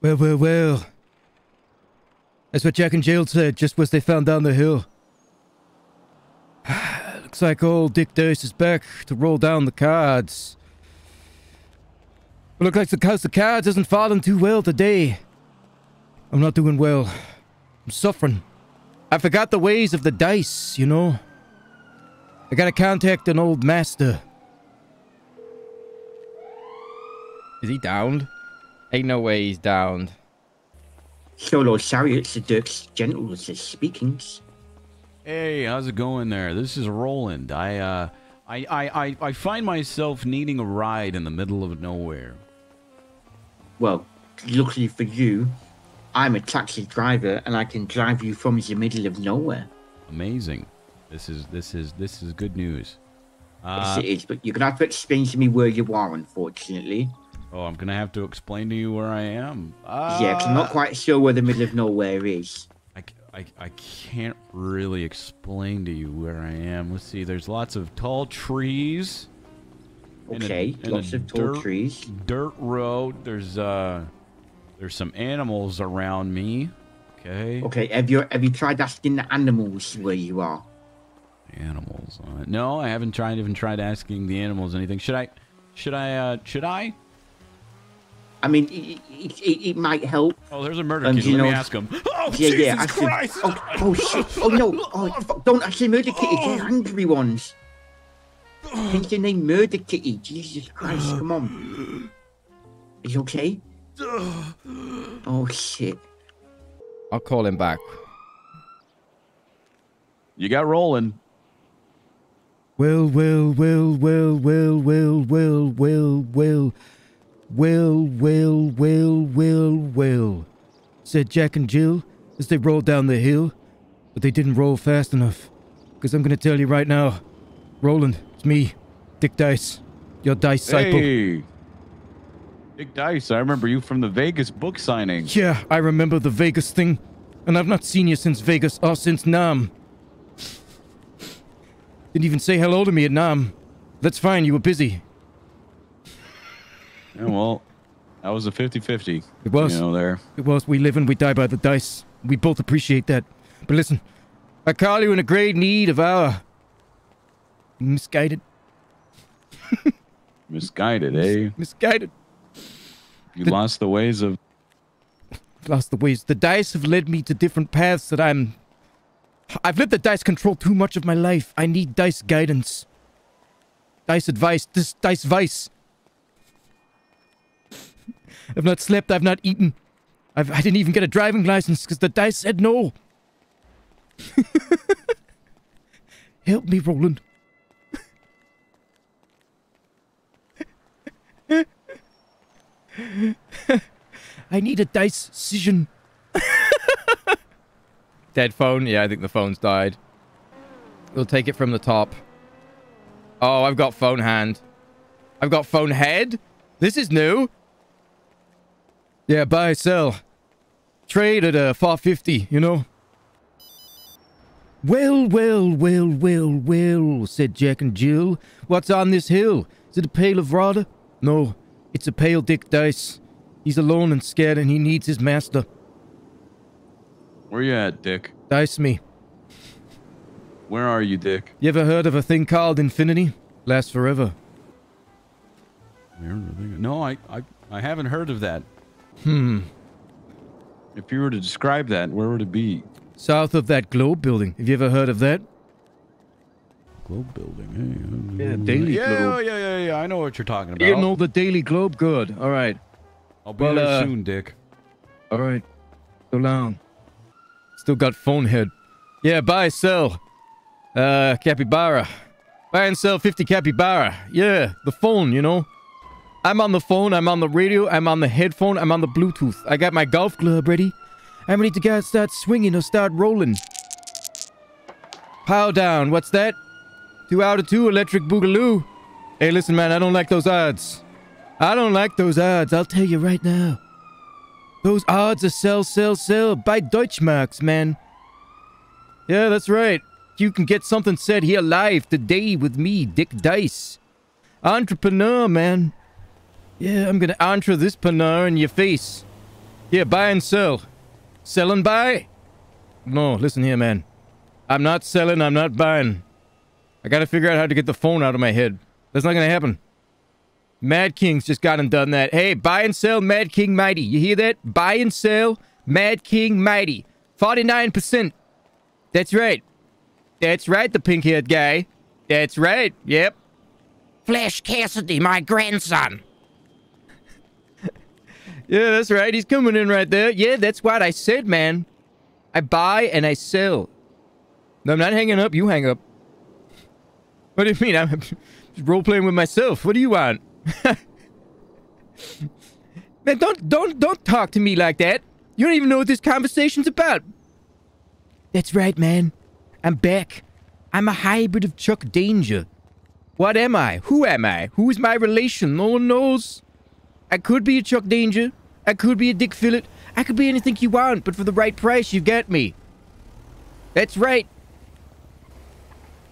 Well, well, well. That's what Jack and Jill said just as they found down the hill. Looks like old Dick Dice is back to roll down the cards. But looks like the house of cards isn't falling too well today. I'm not doing well. I'm suffering. I forgot the ways of the dice, you know. I gotta contact an old master. Is he downed? Ain't no way he's downed. Solo chariots the Dirk's generals is speaking. Hey, how's it going there? This is Roland. I uh I, I, I, I find myself needing a ride in the middle of nowhere. Well, luckily for you, I'm a taxi driver and I can drive you from the middle of nowhere. Amazing. This is this is this is good news. yes, Uh, it is, but you're gonna have to explain to me where you are, unfortunately. Oh, I'm gonna have to explain to you where I am. Uh, yeah, 'cause I'm not quite sure where the middle of nowhere is. I, I, I can't really explain to you where I am. Let's see. There's lots of tall trees. Okay, a lots of tall dirt- trees. Dirt road. There's uh, there's some animals around me. Okay. Okay, have you have you tried asking the animals where you are? Animals. Uh, no, I haven't tried even tried asking the animals anything. Should I? Should I? Uh, should I? I mean, it, it, it, it might help. Oh, there's a murder And kitty. you Let me ask him. Oh, yeah, Jesus yeah. ask them. Christ! Oh, oh shit! Oh no! Oh, fuck, don't actually murder kitty. They're oh. angry ones. Hence the name Murder Kitty. Jesus Christ! Come on. Are you okay? Oh shit! I'll call him back. You got rolling. Well, well, well, well, well, well, well, well, well, well, well, well, well, well, said Jack and Jill as they rolled down the hill, but they didn't roll fast enough. Because I'm going to tell you right now, Roland, it's me, Dick Dice, your dice disciple. Hey, Big Dice. I remember you from the Vegas book signing. Yeah, I remember the Vegas thing, and I've not seen you since Vegas or since Nam. Didn't even say hello to me at Nam. That's fine, you were busy. Yeah, well, that was a 50-50. It was. You know, there. It was. We live and we die by the dice. We both appreciate that. But listen, I call you in a great need of our misguided, Misguided, eh? misguided. You The- lost the ways of. Lost the ways. The dice have led me to different paths that I'm. I've let the dice control too much of my life. I need dice guidance. Dice advice. This dice vice. I've not slept. I've not eaten. I've, I didn't even get a driving license because the dice said no. Help me, Roland. I need a dice decision. Dead phone? Yeah, I think the phone's died. We'll take it from the top. Oh, I've got phone hand. I've got phone head? This is new. Yeah, buy, sell. Trade at uh, 450, you know? Well, well, well, well, well, said Jack and Jill. What's on this hill? Is it a pail of water? No, it's a pale Dick Dice. He's alone and scared and he needs his master. Where you at, Dick? Dice me. Where are you, Dick? You ever heard of a thing called infinity? Lasts forever. No, I, I, I haven't heard of that. Hmm. If you were to describe that, where would it be? South of that globe building. Have you ever heard of that? Globe building. Hey, Yeah, Daily yeah, Globe. yeah, yeah, yeah. yeah. I know what you're talking about. You know the Daily Globe? Good. All right. I'll be well, there uh, soon, Dick. All right. So long. Still got phone head. Yeah, buy, sell. Uh, capybara. Buy and sell 50 capybara. Yeah, the phone, you know. I'm on the phone, I'm on the radio, I'm on the headphone, I'm on the Bluetooth. I got my golf club ready. I'm ready to get start swinging or start rolling. Pow down, what's that? Two out of two, electric boogaloo. Hey, listen, man, I don't like those odds. I don't like those odds, I'll tell you right now. Those odds are sell, sell, sell by Deutschmarks, man. Yeah, that's right. You can get something said here live today with me, Dick Dice. Entrepreneur, man. Yeah, I'm gonna entre this paneur in your face. Yeah, buy and sell. Sell and buy? No, listen here, man. I'm not selling, I'm not buying. I gotta figure out how to get the phone out of my head. That's not gonna happen. Mad King's just got and done that. Hey, buy and sell Mad King Mighty. You hear that? Buy and sell Mad King Mighty. 49%. That's right. That's right, the pink haired guy. That's right. Yep. Flash Cassidy, my grandson. Yeah, that's right. He's coming in right there. Yeah, that's what I said, man. I buy and I sell. No, I'm not hanging up. You hang up. What do you mean? I'm just role playing with myself. What do you want? man, don't don't don't talk to me like that. You don't even know what this conversation's about. That's right, man. I'm back. I'm a hybrid of Chuck Danger. What am I? Who am I? Who is my relation? No one knows. I could be a Chuck Danger. I could be a Dick Fillet. I could be anything you want, but for the right price, you get me. That's right.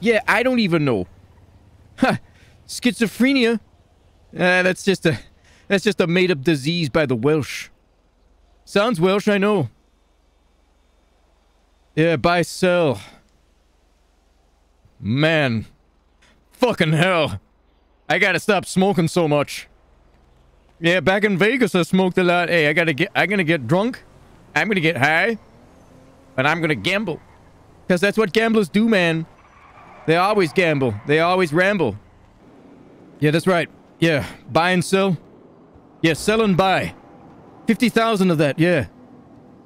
Yeah, I don't even know. Huh. Schizophrenia? Uh, that's just a that's just a made-up disease by the Welsh. Sounds Welsh, I know. Yeah, buy sell. Man. Fucking hell. I gotta stop smoking so much. Yeah, back in Vegas, I smoked a lot. Hey, I gotta get, I'm gonna get drunk. I'm gonna get high. And I'm gonna gamble. Because that's what gamblers do, man. They always gamble. They always ramble. Yeah, that's right. Yeah, buy and sell. Yeah, sell and buy. 50,000 of that, yeah.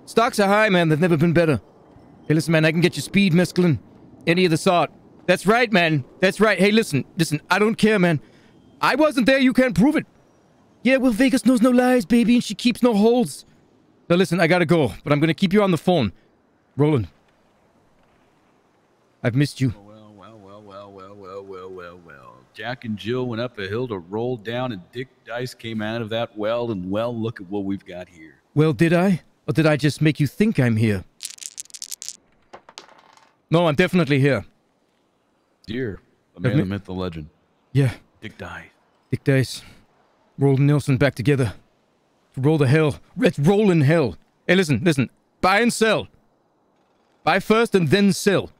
Stocks are high, man. They've never been better. Hey, listen, man, I can get you speed mescaline. Any of the sort. That's right, man. That's right. Hey, listen, listen, I don't care, man. I wasn't there. You can't prove it. Yeah, well, Vegas knows no lies, baby, and she keeps no holds. Now, listen, I gotta go, but I'm gonna keep you on the phone. Roland. I've missed you. Well, well, well, well, well, well, well, well, well. Jack and Jill went up a hill to roll down, and Dick Dice came out of that well, and well, look at what we've got here. Well, did I? Or did I just make you think I'm here? No, I'm definitely here. Dear, the man, the myth, the legend, Yeah, Dick Dice. Dick Dice. Rolled Nelson back together. Roll the hell. Let's roll in hell. Hey, listen, listen. Buy and sell. Buy first and then sell.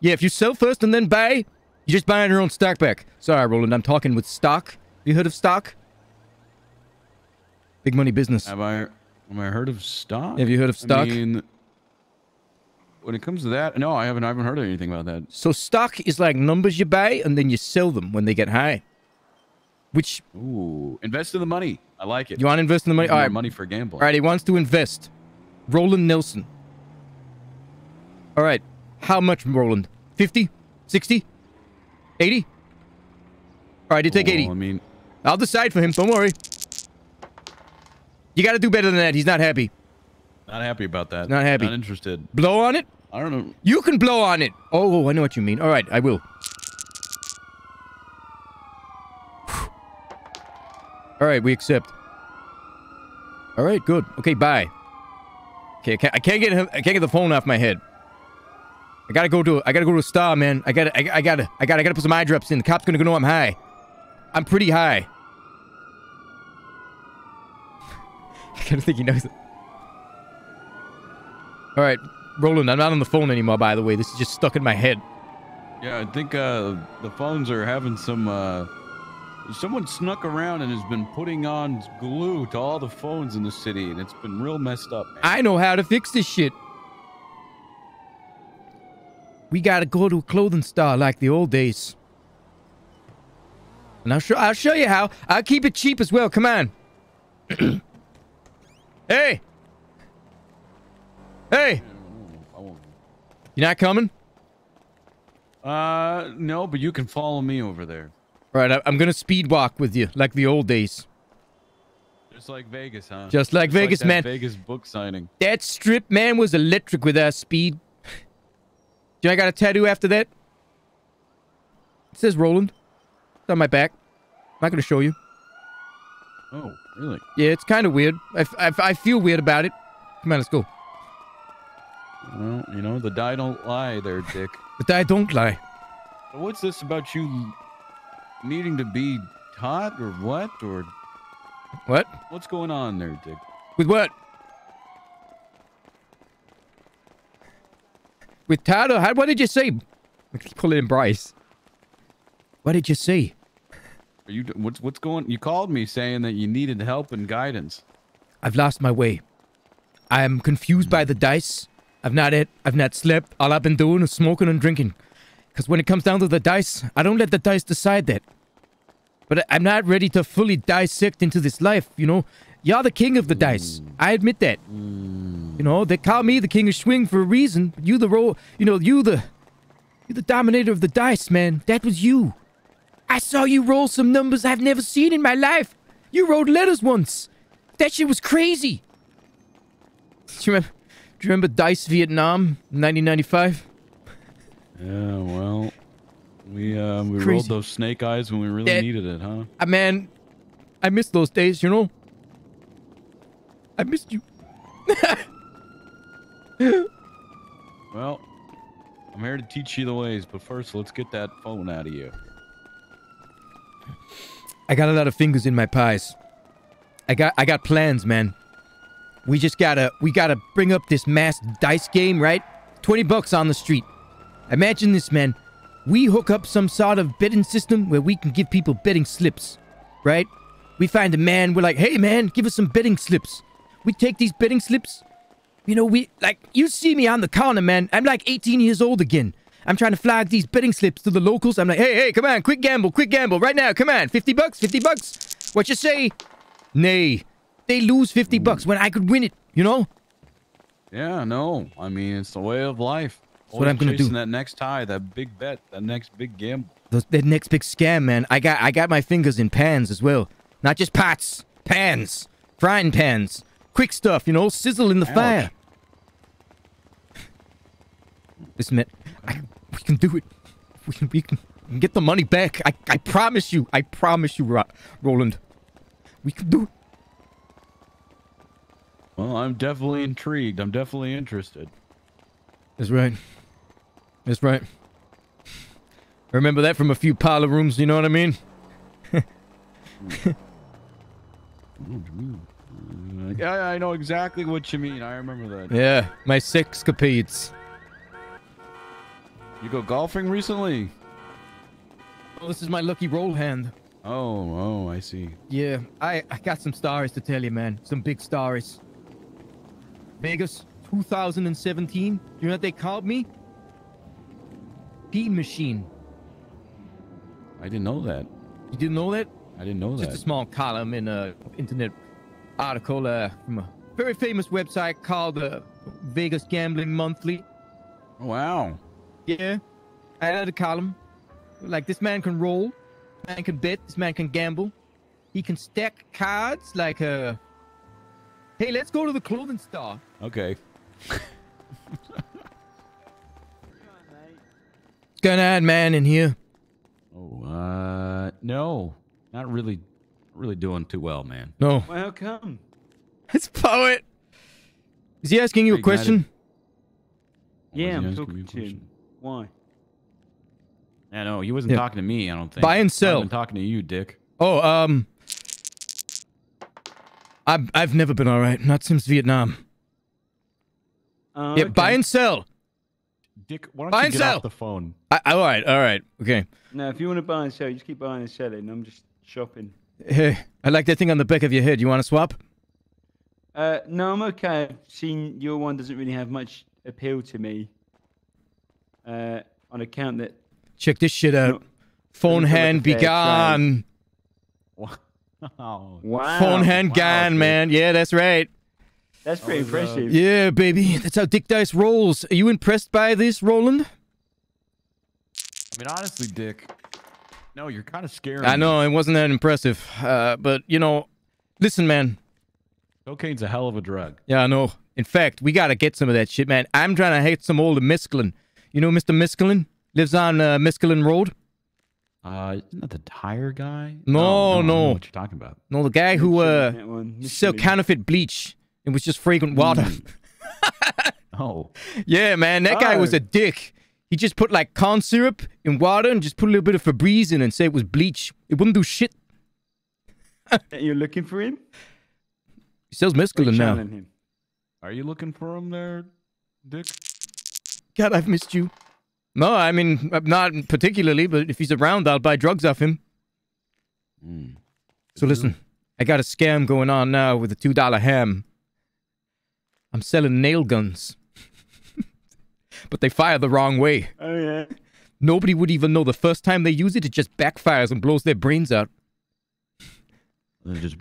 Yeah, if you sell first and then buy, you're just buying your own stock back. Sorry, Roland, I'm talking with stock. Have you heard of stock? Big money business. Have I, have I heard of stock? Have you heard of stock? I mean, when it comes to that, no, I haven't. I haven't heard anything about that. So stock is like numbers you buy and then you sell them when they get high. Which Ooh, invest in the money. I like it. you want to invest in the money? All money for gambling. All right, he wants to invest. Roland Nelson. All right, how much, Roland? 50? 60? 80? All right, you take Well, 80. I mean, I'll decide for him. Don't worry. You got to do better than that. He's not happy. not happy about that. Not happy. Not interested. Blow on it? I don't know. You can blow on it. Oh, I know what you mean. All right, I will. All right, we accept. All right, good. Okay, bye. Okay, I can't, I can't get him. I can't get the phone off my head. I gotta go to. I gotta go to a star, man. I gotta. I, I gotta. I gotta. I gotta put some eye drops in. The cop's gonna go know I'm high. I'm pretty high. I kind of think he knows it. All right, Roland. I'm not on the phone anymore. By the way, this is just stuck in my head. Yeah, I think uh, the phones are having some. Uh, someone snuck around and has been putting on glue to all the phones in the city, and it's been real messed up. man. I know how to fix this shit. We gotta go to a clothing store like the old days. And I'll show I'll show you how. I'll keep it cheap as well. Come on. hey. Hey, I won't- you not coming? Uh, no, but you can follow me over there. All right, I, I'm gonna speed walk with you like the old days. Just like Vegas, huh? Just like Vegas, that man. Vegas book signing. That strip man was electric with our speed. Do you know I got a tattoo after that? It says Roland. It's on my back. I'm not gonna show you. Oh, really? Yeah, it's kind of weird. I, f- I f- I feel weird about it. Come on, let's go. Well, you know, the die don't lie there, Dick. the I don't lie. What's this about you needing to be taught or what or what? What's going on there, Dick? With what? With Tad or Had? What did you see? I in Bryce. What did you see? Are you what's what's going? You called me saying that you needed help and guidance. I've lost my way. I am confused by the dice. I've not ate. I've not slept. All I've been doing is smoking and drinking. Because when it comes down to the dice, I don't let the dice decide that. But I'm not ready to fully dissect into this life, you know? You're the king of the dice. I admit that. You know, they call me the king of swing for a reason. You the roll, you know, you the, you the dominator of the dice, man. That was you. I saw you roll some numbers I've never seen in my life. You wrote letters once. That shit was crazy. Do you remember, do you remember Dice Vietnam, 1995? Yeah, well, we uh, we rolled those snake eyes when we really That- needed it, huh? Ah, man, I miss those days, you know? I missed you. Well, I'm here to teach you the ways, but first, let's get that phone out of you. I got a lot of fingers in my pies. I got I got plans, man. We just gotta we gotta bring up this mass dice game, right? 20 bucks on the street. Imagine this, man. We hook up some sort of betting system where we can give people betting slips, right? We find a man, we're like, hey man, give us some betting slips. We take these betting slips. You know, we like you see me on the corner, man. I'm like 18 years old again. I'm trying to flag these betting slips to the locals. I'm like, hey, hey, come on, quick gamble, quick gamble, right now, come on, 50 bucks, 50 bucks. What you say? Nay, they lose 50 bucks when I could win it, you know? Yeah, no, I mean it's the way of life. What I'm gonna do. That next tie, that big bet, that next big gamble. The, the next big scam, man. I got I got my fingers in pans as well. Not just pots, pans, frying pans, quick stuff, you know, sizzle in the Ouch. fire. Listen, man, I, we can do it. We can, we can get the money back. I, I promise you. I promise you, Ro- Roland. We can do it. Well, I'm definitely intrigued. I'm definitely interested. That's right. That's right. I remember that from a few parlor rooms, you know what I mean? Yeah, I know exactly what you mean. I remember that. Yeah, my six sexcapades. You go golfing recently? Oh, this is my lucky roll hand. Oh, oh, I see. Yeah, I, I got some stories to tell you, man. Some big stories. Vegas, 2017. You know what they called me? Pee machine. I didn't know that. You didn't know that? I didn't know that. Just a small column in a internet article uh, from a very famous website called uh, Vegas Gambling Monthly. Wow. Yeah, I had a column. Like this man can roll, this man can bet, this man can gamble. He can stack cards like uh Hey, let's go to the clothing store. Okay. What's going on, man, in here? Oh, uh, no, not really, really doing too well, man. No. Well, how come? It's poet. Is he asking you a question? Yeah, I'm talking to him. Why? Yeah, no, he wasn't Yeah. talking to me. I don't think. Buy and sell. I've sell. been talking to you, Dick. Oh, um I've I've never been alright, not since Vietnam. Oh, Yeah, okay. buy and sell. Dick, why don't Buy you and get sell. off the phone? I, alright, alright, okay. Now, if you want to buy and sell, you just keep buying and selling. I'm just shopping. Hey, I like that thing on the back of your head. You want to swap? Uh, no, I'm okay. I've seen your one doesn't really have much appeal to me. Uh, on account that Check this shit out. No, Phone doesn't feel like hand a be gone. Oh, wow, Phone hand wow, gone, man. Yeah, that's right. That's pretty was, uh, impressive. Yeah, baby. That's how Dick Dice rolls. Are you impressed by this, Roland? I mean, honestly, Dick. No, you're kind of scary. I know it wasn't that impressive, uh, but you know, listen, man. Cocaine's a hell of a drug. Yeah, I know. In fact, we gotta get some of that shit, man. I'm trying to hit some old mescaline. You know, Mr. Mescaline lives on uh, Mescaline Road. Uh, isn't that the tire guy? No, I don't know no. what you're talking about? No, the guy who uh That sell counterfeit bleach. It was just fragrant water. Oh, Yeah, man, that guy was Oh. a dick. He just put like corn syrup in water and just put a little bit of Febreze in and say it was bleach. It wouldn't do shit. You're looking for him? He sells Or mescaline now. him? are you looking for him there, Dick? God, I've missed you. No, I mean, uh, not particularly, but if he's around, I'll buy drugs off him. Mm. So listen, I got a scam going on now with a $2 ham. I'm selling nail guns. but they fire the wrong way. Oh yeah. Nobody would even know the first time they use it, it just backfires and blows their brains out. Then just,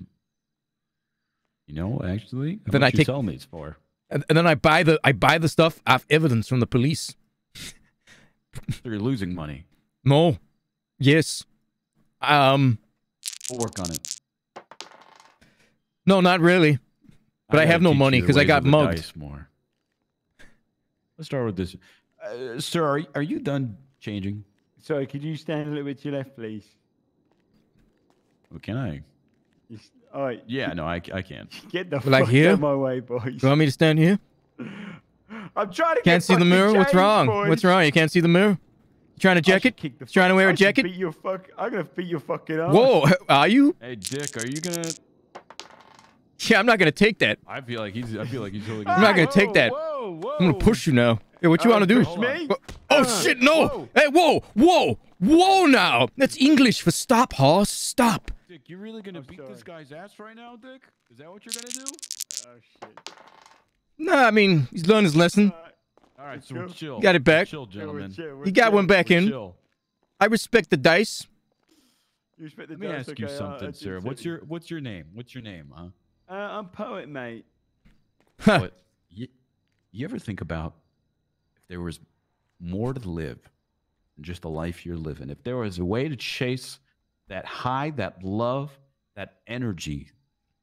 you know, actually, how Then much I you take- sell these for? And, and then I buy the I buy the stuff off evidence from the police. So you're losing money. No. Yes. Um We'll work on it. no, not really. But I gotta have no money because I got mugged. More. Let's start with this. Uh, sir, are, are you done changing? Sorry, could you stand a little bit to your left, please? Oh, can I? You All right. Yeah, no, I, I can. Get the Like fuck here? out of my way, boys. You want me to stand here? I'm trying to Can't see the fucking mirror? What's wrong? boys. What's wrong? You can't see the mirror? You trying to I should jacket? Trying to wear I a should jacket? Beat your fuck. I'm gonna beat your fucking ass. Whoa, are you? Hey, Dick, are you gonna? Yeah, I'm not gonna take that. I feel like he's. I feel like he's totally. I'm not gonna take that. Whoa, whoa! I'm gonna push you now. Hey, what you want to do? push me? Oh Uh, shit, no! whoa. Hey, whoa, whoa, whoa! Now that's English for stop, horse. Stop. Dick, you really gonna I'm beat this guy's ass right now, Dick? Is that what you're gonna do? Oh shit. Nah, I mean he's learned his lesson. Alright, All right, so we're chill. Got it back. Chill, yeah, we're gentlemen. chill, we're He got chill. one back We're in. chill. I respect the dice. You respect the Let me ask you okay, I- I something, do sir. What's your What's your name? What's your name, huh? Uh, I'm poet, mate. Huh. What? You, you ever think about if there was more to live than just the life you're living? If there was a way to chase that high, that love, that energy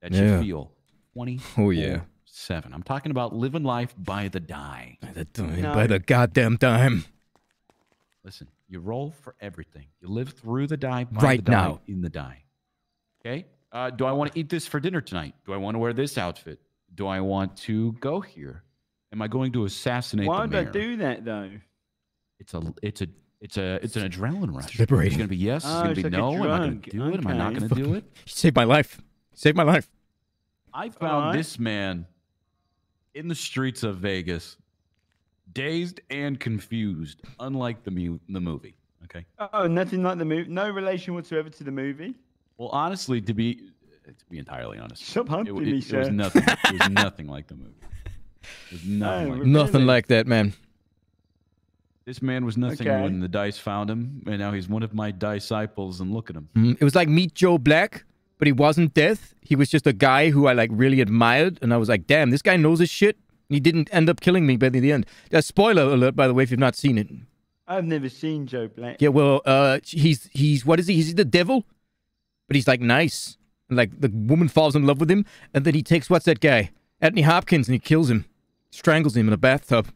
that Yeah. you feel 20 Oh, yeah. 7. I'm talking about living life by the die. By the dime, No. by the goddamn dime. Listen, you roll for everything. You live through the die, by Right the die, now. in the die. Okay? Uh, do I want to eat this for dinner tonight? Do I want to wear this outfit? Do I want to go here? Am I going to assassinate Why the would I do that though? It's a it's a it's a it's an adrenaline rush. It's liberating. It's gonna be yes. It's oh, gonna it's be like no. Am I gonna drug. do it? Am I not gonna do it? Save my life. Save my life. I found Alright. this man in the streets of Vegas, dazed and confused, unlike the mu- the movie. Okay. Oh, nothing like the movie. No relation whatsoever to the movie. Well, honestly, to be to be entirely honest, Stop it, it- me, it was nothing. It was nothing like the movie. It was nothing like? Nothing like that, man. this man was nothing Okay. when the dice found him, and now he's one of my disciples. And look at him. Mm, It was like Meet Joe Black, but he wasn't death. He was just a guy who I like really admired, and I was like, damn, this guy knows his shit. He didn't end up killing me by the end. Uh, spoiler alert, by the way, if you've not seen it. I've never seen Joe Black. Yeah, well, uh, he's he's what is he? He's the devil, but he's like nice. And, like the woman falls in love with him, and then he takes what's that guy, Anthony Hopkins, and he kills him, strangles him in a bathtub.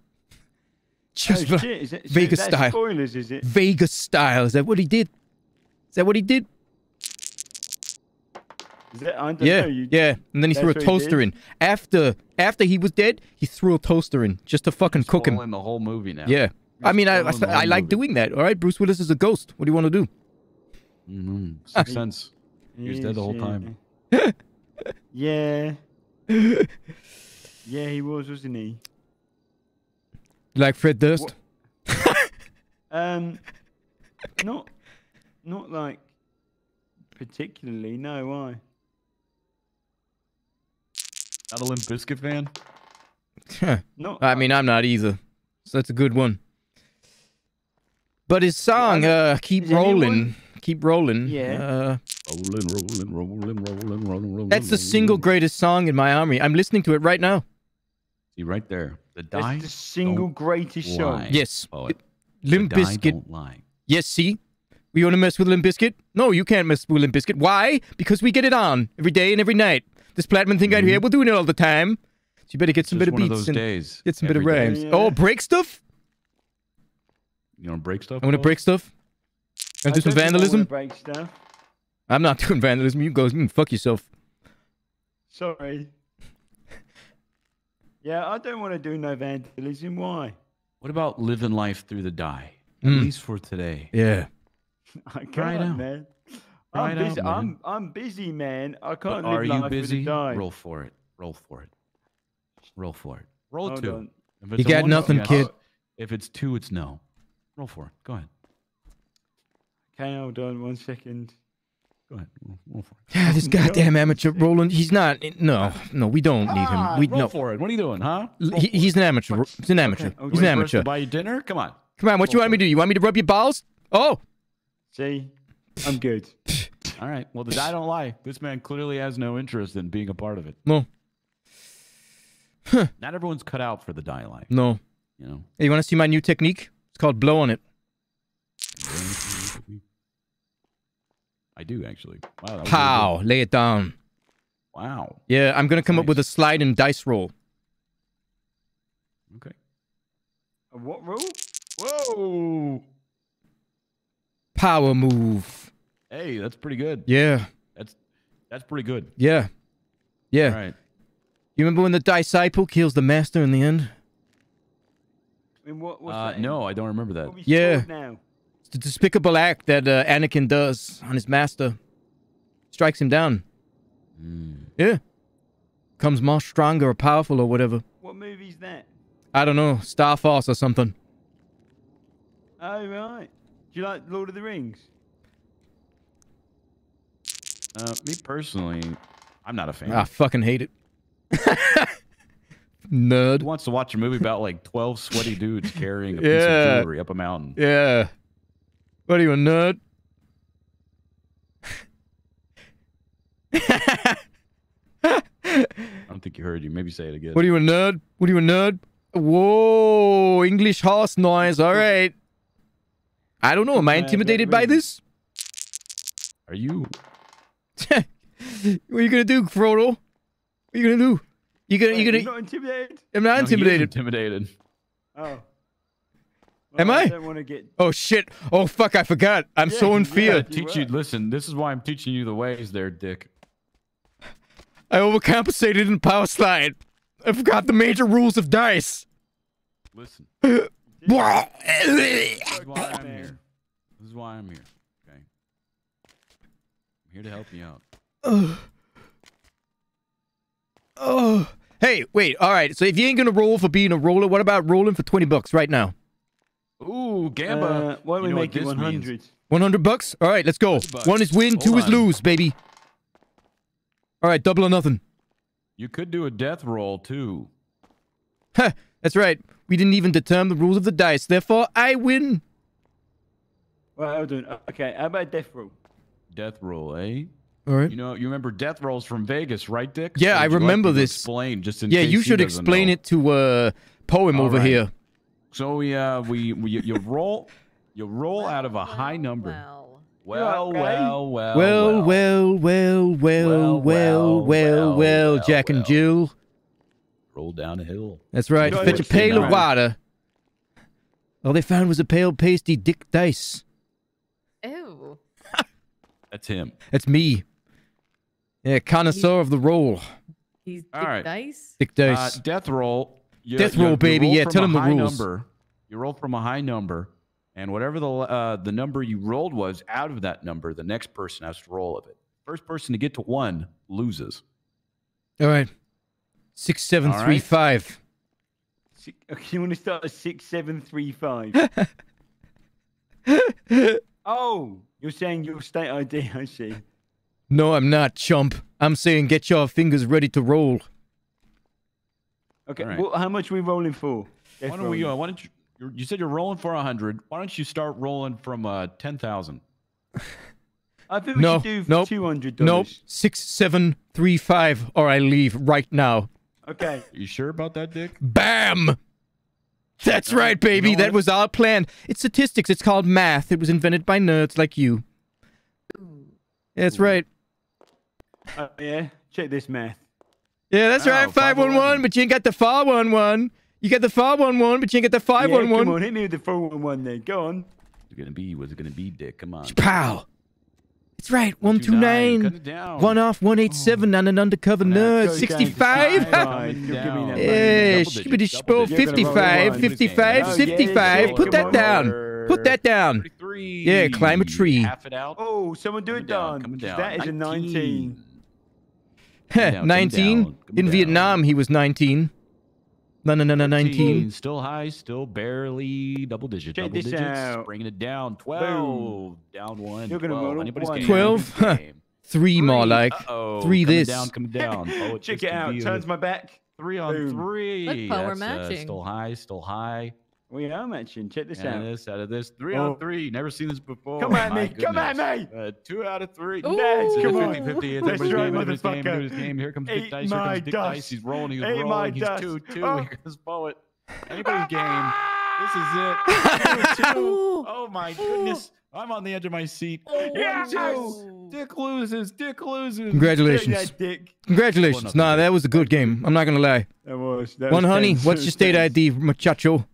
Just oh, shit. Is it, Vegas that's style. Spoilers, is it? Vegas style. Is that what he did? Is that what he did? Is that, I don't Yeah, know. You, yeah. And then he threw a That's what he toaster in. After after he was dead, he threw a toaster in just to fucking cook him. Spoiling the whole movie now. Yeah. I mean, I, I, I like doing that. All right, Bruce Willis is a ghost. What do you want to do? Mm-hmm. Sixth sense. He was dead the whole Yes, time. Yeah. yeah, he was, wasn't he? Like Fred Durst? Um, not, not like particularly. No, why? Not a Limp Bizkit fan. Not. I mean, I'm not either. So that's a good one. But his song, uh, "Keep is anyone- Rolling," keep rolling. Yeah. Uh, Rolling, rolling, rolling, rolling, rolling, rolling. that's the single greatest song in my army. I'm listening to it right now. See right there. The that's die. the single don't greatest song. Yes. Poet. Limp Bizkit. Yes, see? We want to mess with Limp Bizkit? No, you can't mess with Limp Bizkit. Why? Because we get it on every day and every night. This platinum thing out here, we're doing it all the time. So you better get some Just better of beats those and days. get some better every day. rhymes. Yeah. Oh, break stuff? You want to break stuff? I'm gonna break stuff. Gonna do I some don't think I wanna vandalism? Break stuff. I'm not doing vandalism. You go you can fuck yourself. Sorry. Yeah, I don't want to do no vandalism. Why? What about living life through the die? At Mm. least for today. Yeah. I can't, Try it out. man. Try I'm it out, busy. man. I'm I'm busy, man. I can't are live you life with busy? a die. Roll for it. Roll for it. Roll for it. Roll Hold two. on. If it's You got one, nothing, yes. kid. If it's two, it's no. Roll for it. Go ahead. Okay, hold on one second. Go ahead. Roll, roll for it. Yeah, this goddamn amateur Roland. He's not. No, no, we don't need Ah, him. We roll no. for it. What are you doing, huh? He, he's an amateur. He's an amateur. okay. He's an Wait for us to amateur. buy you dinner? Come on. Come on, what you want me to do? You want me to rub your balls? Oh, See, I'm good. All right. Well, the die don't lie. This man clearly has no interest in being a part of it. no, Huh. Not everyone's cut out for the die life. no. You know. Hey, you want to see my new technique? It's called blow on it. I do actually. Wow. that was really lay it down. Wow. Yeah, I'm gonna come up with a slide and dice roll. Okay. A what roll? Whoa. Power move. Hey, that's pretty good. Yeah, That's that's pretty good. yeah, yeah. All right. You remember when the disciple kills the master in the end? I mean, what? What's Uh, that? no, I don't remember that. What we Yeah. Now. It's the despicable act that uh, Anakin does on his master. Strikes him down. Mm. Yeah. Comes more stronger or powerful or whatever. What movie's that? I don't know, Star Force or something. Oh right. Do you like Lord of the Rings? Uh, me personally, I'm not a fan. I fucking hate it. Nerd. Who wants to watch a movie about like 12 sweaty dudes carrying a piece Yeah. of jewelry up a mountain? Yeah. What are you, a nerd? I don't think you heard you. Maybe say it again. What are you, a nerd? What are you, a nerd? Whoa, English horse noise. All right. I don't know. Am I intimidated by this? Are you? what are you gonna do, Frodo? What are you gonna do? You gonna? Wait, You you're gonna? not intimidated? I'm not No, he is intimidated. intimidated. Oh. Am I? I don't want to get. Oh shit! Oh fuck! I forgot. I'm so in fear. You Teach you. Listen, this is why I'm teaching you the ways, there, Dick. I overcompensated in power slide. I forgot the major rules of dice. Listen. This is why I'm here. This is why I'm here. Okay. I'm here to help you out. Oh. Oh. Hey, wait. All right. So if you ain't gonna roll for being a roller, what about rolling for twenty bucks right now? Ooh, Gamba. Uh, why don't we know make it this means. 100? One hundred bucks. All right, let's go. One is win, Hold two is lose, baby. All right, double or nothing. You could do a death roll too. Ha, that's right. We didn't even determine the rules of the dice. Therefore, I win. Well, hold on. Uh, Okay, how about death roll? Death roll, eh? All right. You know, you remember death rolls from Vegas, right, Dick? Yeah, I would you like remember this. Explain just in Yeah, case you he should doesn't explain know. it to uh poem All over right. here. So we uh we, we you, you roll you roll out of a high number. Well. Well, well, well, Well, well, well, well, well, Well, Jack and. Jill. Roll down a hill. That's right. No, Fetch a pail of water. All they found was a pale, pasty dick dice. Ew. That's him. That's me. Yeah, connoisseur of the roll. He's dick right. dice. Dick Uh, dice. death roll. You, Death you- roll, you baby. Yeah, tell a 'em the rules. Number. You roll from a high number, and whatever the uh, the number you rolled was, out of that number, the next person has to roll of it. First person to get to one loses. All right. Six, seven, All three, right. five. Six, you want to start at 6735? oh, you're saying your state ID, I see. No, I'm not, chump. I'm saying get your fingers ready to roll. Okay, All right. well, how much are we rolling for? Why don't we? Uh, why don't you? you're- said you're rolling for a hundred. Why don't you start rolling from uh, ten thousand? I think we No, should do nope, $200. Nope. Six, seven, three, five, or I leave right now. Okay. You sure about that, Dick? Bam! That's No, right, baby. you know that was our plan. It's statistics. It's called math. It was invented by nerds like you. That's right. Uh, yeah, check this math. Yeah, that's Oh, right. 511, 511. but you ain't got the 411. You got the 411, but you ain't got the Yeah, come 511. on, hit me with the 411 then. Go on. What's it gonna be? What's it gonna be, Dick? Come on. Pow. It's right. 129, 129. cut it down. One off 187 on an undercover Now, nerd. go down to 65. 65. Give me that Yeah, Double shippity digits, shpo, double digits. 55, You're 55, Oh, yeah, 55. yeah, Put that down. Put that down. Yeah, climb a tree. Half it out. Oh, someone do it down, down. coming 'cause down. That is a 19. Coming down, coming 19. In down. Vietnam, he was 19. No, no, no, no, 19. Still high, still barely double digit. Check double this digits. out. Bringing it down. 12. Down one. You're gonna 12. roll Anybody's one. game. 12? Anybody's. Three more like. Uh-oh. Three coming this. down, coming down. Oh, Check it out. Turns my back. Three on Boom. three. Look, Poe, we're That's, uh, matching. still high, still high. We are matching. Check this Out of out. this, out of this. Three Oh. on three. Never seen this before. Come at My me, come at me. Uh, two out of three. Ooh. Neds, Ooh. come on. 50 50. It's That's everybody's right, game, game, motherfucker. everybody's game. Here comes Dick Eat Dice. Here comes Dick Dice. He's rolling. He's Eat rolling. He's dust. 2 2. Oh. Here comes Poet. Anybody's game. This is it. Two, two. Oh my goodness. I'm on the edge of my seat. Yes! Two. Dick loses. Dick loses. Congratulations. Check that dick. Congratulations. nothing. Nah, that was a good game. I'm not going to lie. That was. That One was honey, tense. what's your state ID, muchacho?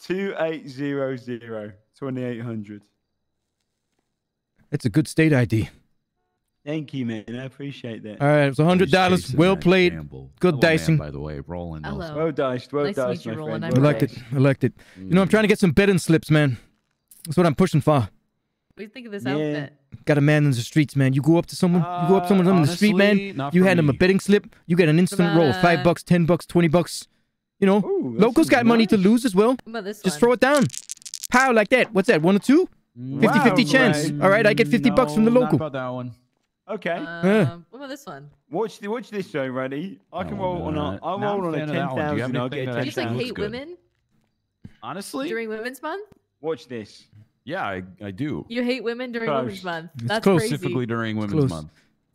2800 2800. It's a good state ID. Thank you, man. I appreciate that. All right, it was $100. Well played. gamble. Good Hello, man, dicing. by the way, rolling. also. Hello. Well diced. Well Nice diced, you, my Roland. friend. I'm I Well liked it. diced. I liked it. You know, I'm trying to get some bed and slips, man. That's what I'm pushing for. What do you think of this Yeah. outfit? Got a man in the streets, man. You go up to someone, you go up to someone Uh, in the street, man. You for hand them a betting slip. You get an instant roll. Five uh, bucks, ten bucks, twenty bucks. You know, Ooh, that locals seems got money to lose as well. What about this Just one? throw it down. Pow, like that. What's that? One or two? 50 50 Wow, chance. Ray. All right, I get 50 bucks from the local. Not about that one. Okay. Um, what about this one? Watch the watch this show, ready? I can No, roll on no, a no. I'll Not roll on a fan of ten. Do you. I'll get a that Do you just like hate good. women Honestly, during Women's Month? Watch this. yeah, I, I do. You hate women during Close. Women's Month. It's That's close. crazy. Specifically during Women's close. Month.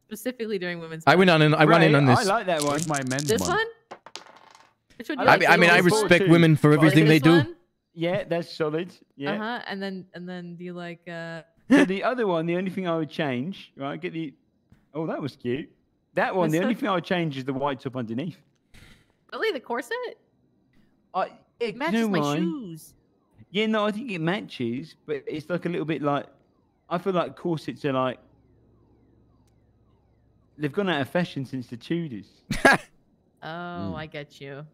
Specifically during Women's Month. I went on in, I went in Right, on I like that one. Where's my men's This month? one? Which one I I like? mean, I mean, I respect too. women for everything they do. one? Yeah, that's solid. Yeah. Uh huh. And then and then do you like uh? So the other one, the only thing I would change, right? Get the. Oh, that was cute. That one, the only one? thing I would change is the white top underneath. Really, the corset I, it, you matches know my why? shoes. Yeah, no, I think it matches, but it's like a little bit like. I feel like corsets are like. They've gone out of fashion since the Tudors. Oh, I get you.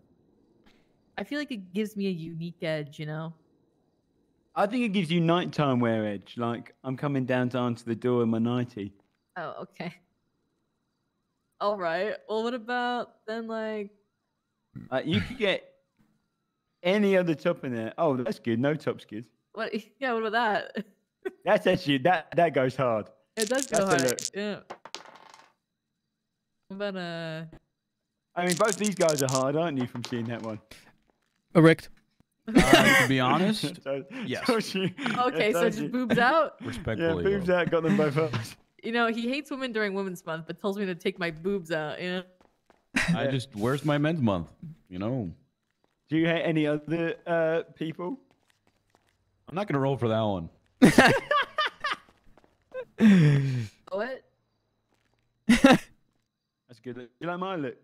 I feel like it gives me a unique edge, you know. I think it gives you nighttime wear edge. Like I'm coming down to answer the door in my nightie. Oh, okay. All right. Well, what about then, like? Uh, you could get any other top in there. Oh, that's good. No top's good. What? Yeah. What about that? That's actually that that goes hard. It does go That's hard. Yeah. What about uh? I mean, both these guys are hard, aren't you, from seeing that one? Erect. Uh, to be honest, Yes. told you. Okay, I so told just you. boobs out. Respectfully. Yeah, boobs though. out, got them both up. You know, he hates women during Women's Month, but tells me to take my boobs out. You know. I just, where's my men's month? You know, Do you hate any other uh, people? I'm not gonna roll for that one. What? That's good. look. You like my look?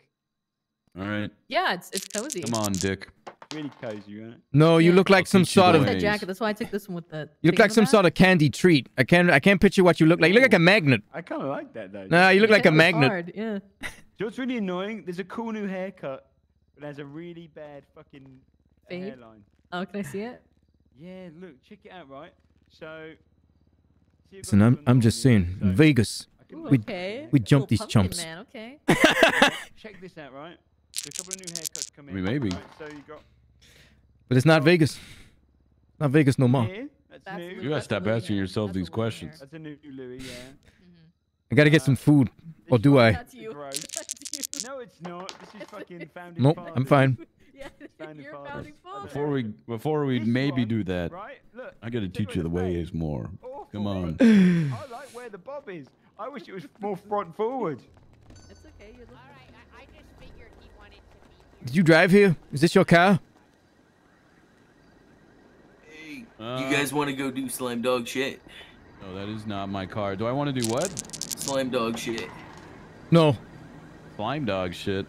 All right, Yeah, it's it's cozy. come on, Dick. Really cozy, right? No, you Yeah. look like I'll some sort of. that jacket. That's why I took this one with the. You look like some sort of candy treat. I can't. I can't picture what you look like. You look like a magnet. I kind of like that though. Nah, you look like a magnet. Hard. Yeah. Do you know what's really annoying? There's a cool new haircut, but it has a really bad fucking Fade? hairline. Oh, can I see it? Yeah, look, check it out, right? So. see, I've got Listen, I'm. I'm just saying, so Vegas. Ooh, We- okay. we jump these chumps. Man, okay. Check this out, right? There's a couple of new haircuts coming. mean, maybe. Right, so you got But it's not Vegas. Not Vegas no more. here. That's, That's new. You gotta stop asking hair. yourself That's these questions. That's a new Louis, yeah. I gotta get some food. Or do I? That's you. That's you. No, it's not. This is fucking founding Nope. fathers. I'm fine. Yeah, Founding you're fathers. founding father. Before we, before we This maybe one, do that, Right? Look. I gotta teach you the the ways face. more. Awful, Come on. I like where the bob is. I wish it was more front forward. It's okay. You're looking. Alright, I, I just figured he wanted to be Did you drive here? Is this your car? Hey, Uh, you guys want to go do slime dog shit? No, that is not my car. Do I want to do what? Slime dog shit. No. Slime dog shit.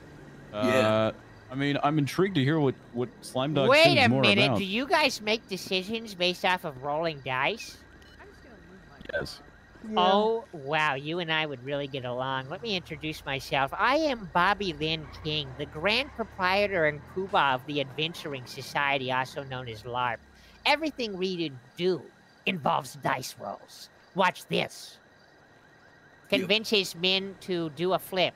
Uh, Yeah. I mean, I'm intrigued to hear what what slime dog Wait a more minute, about. do you guys make decisions based off of rolling dice? I'm just gonna move my. Yes. Oh, wow, you and I would really get along. Let me introduce myself. I am Bobby Lyn King, the grand proprietor and poobah of the Adventuring Society, also known as LARP. Everything we do involves dice rolls. Watch this. Yep. his men to do a flip.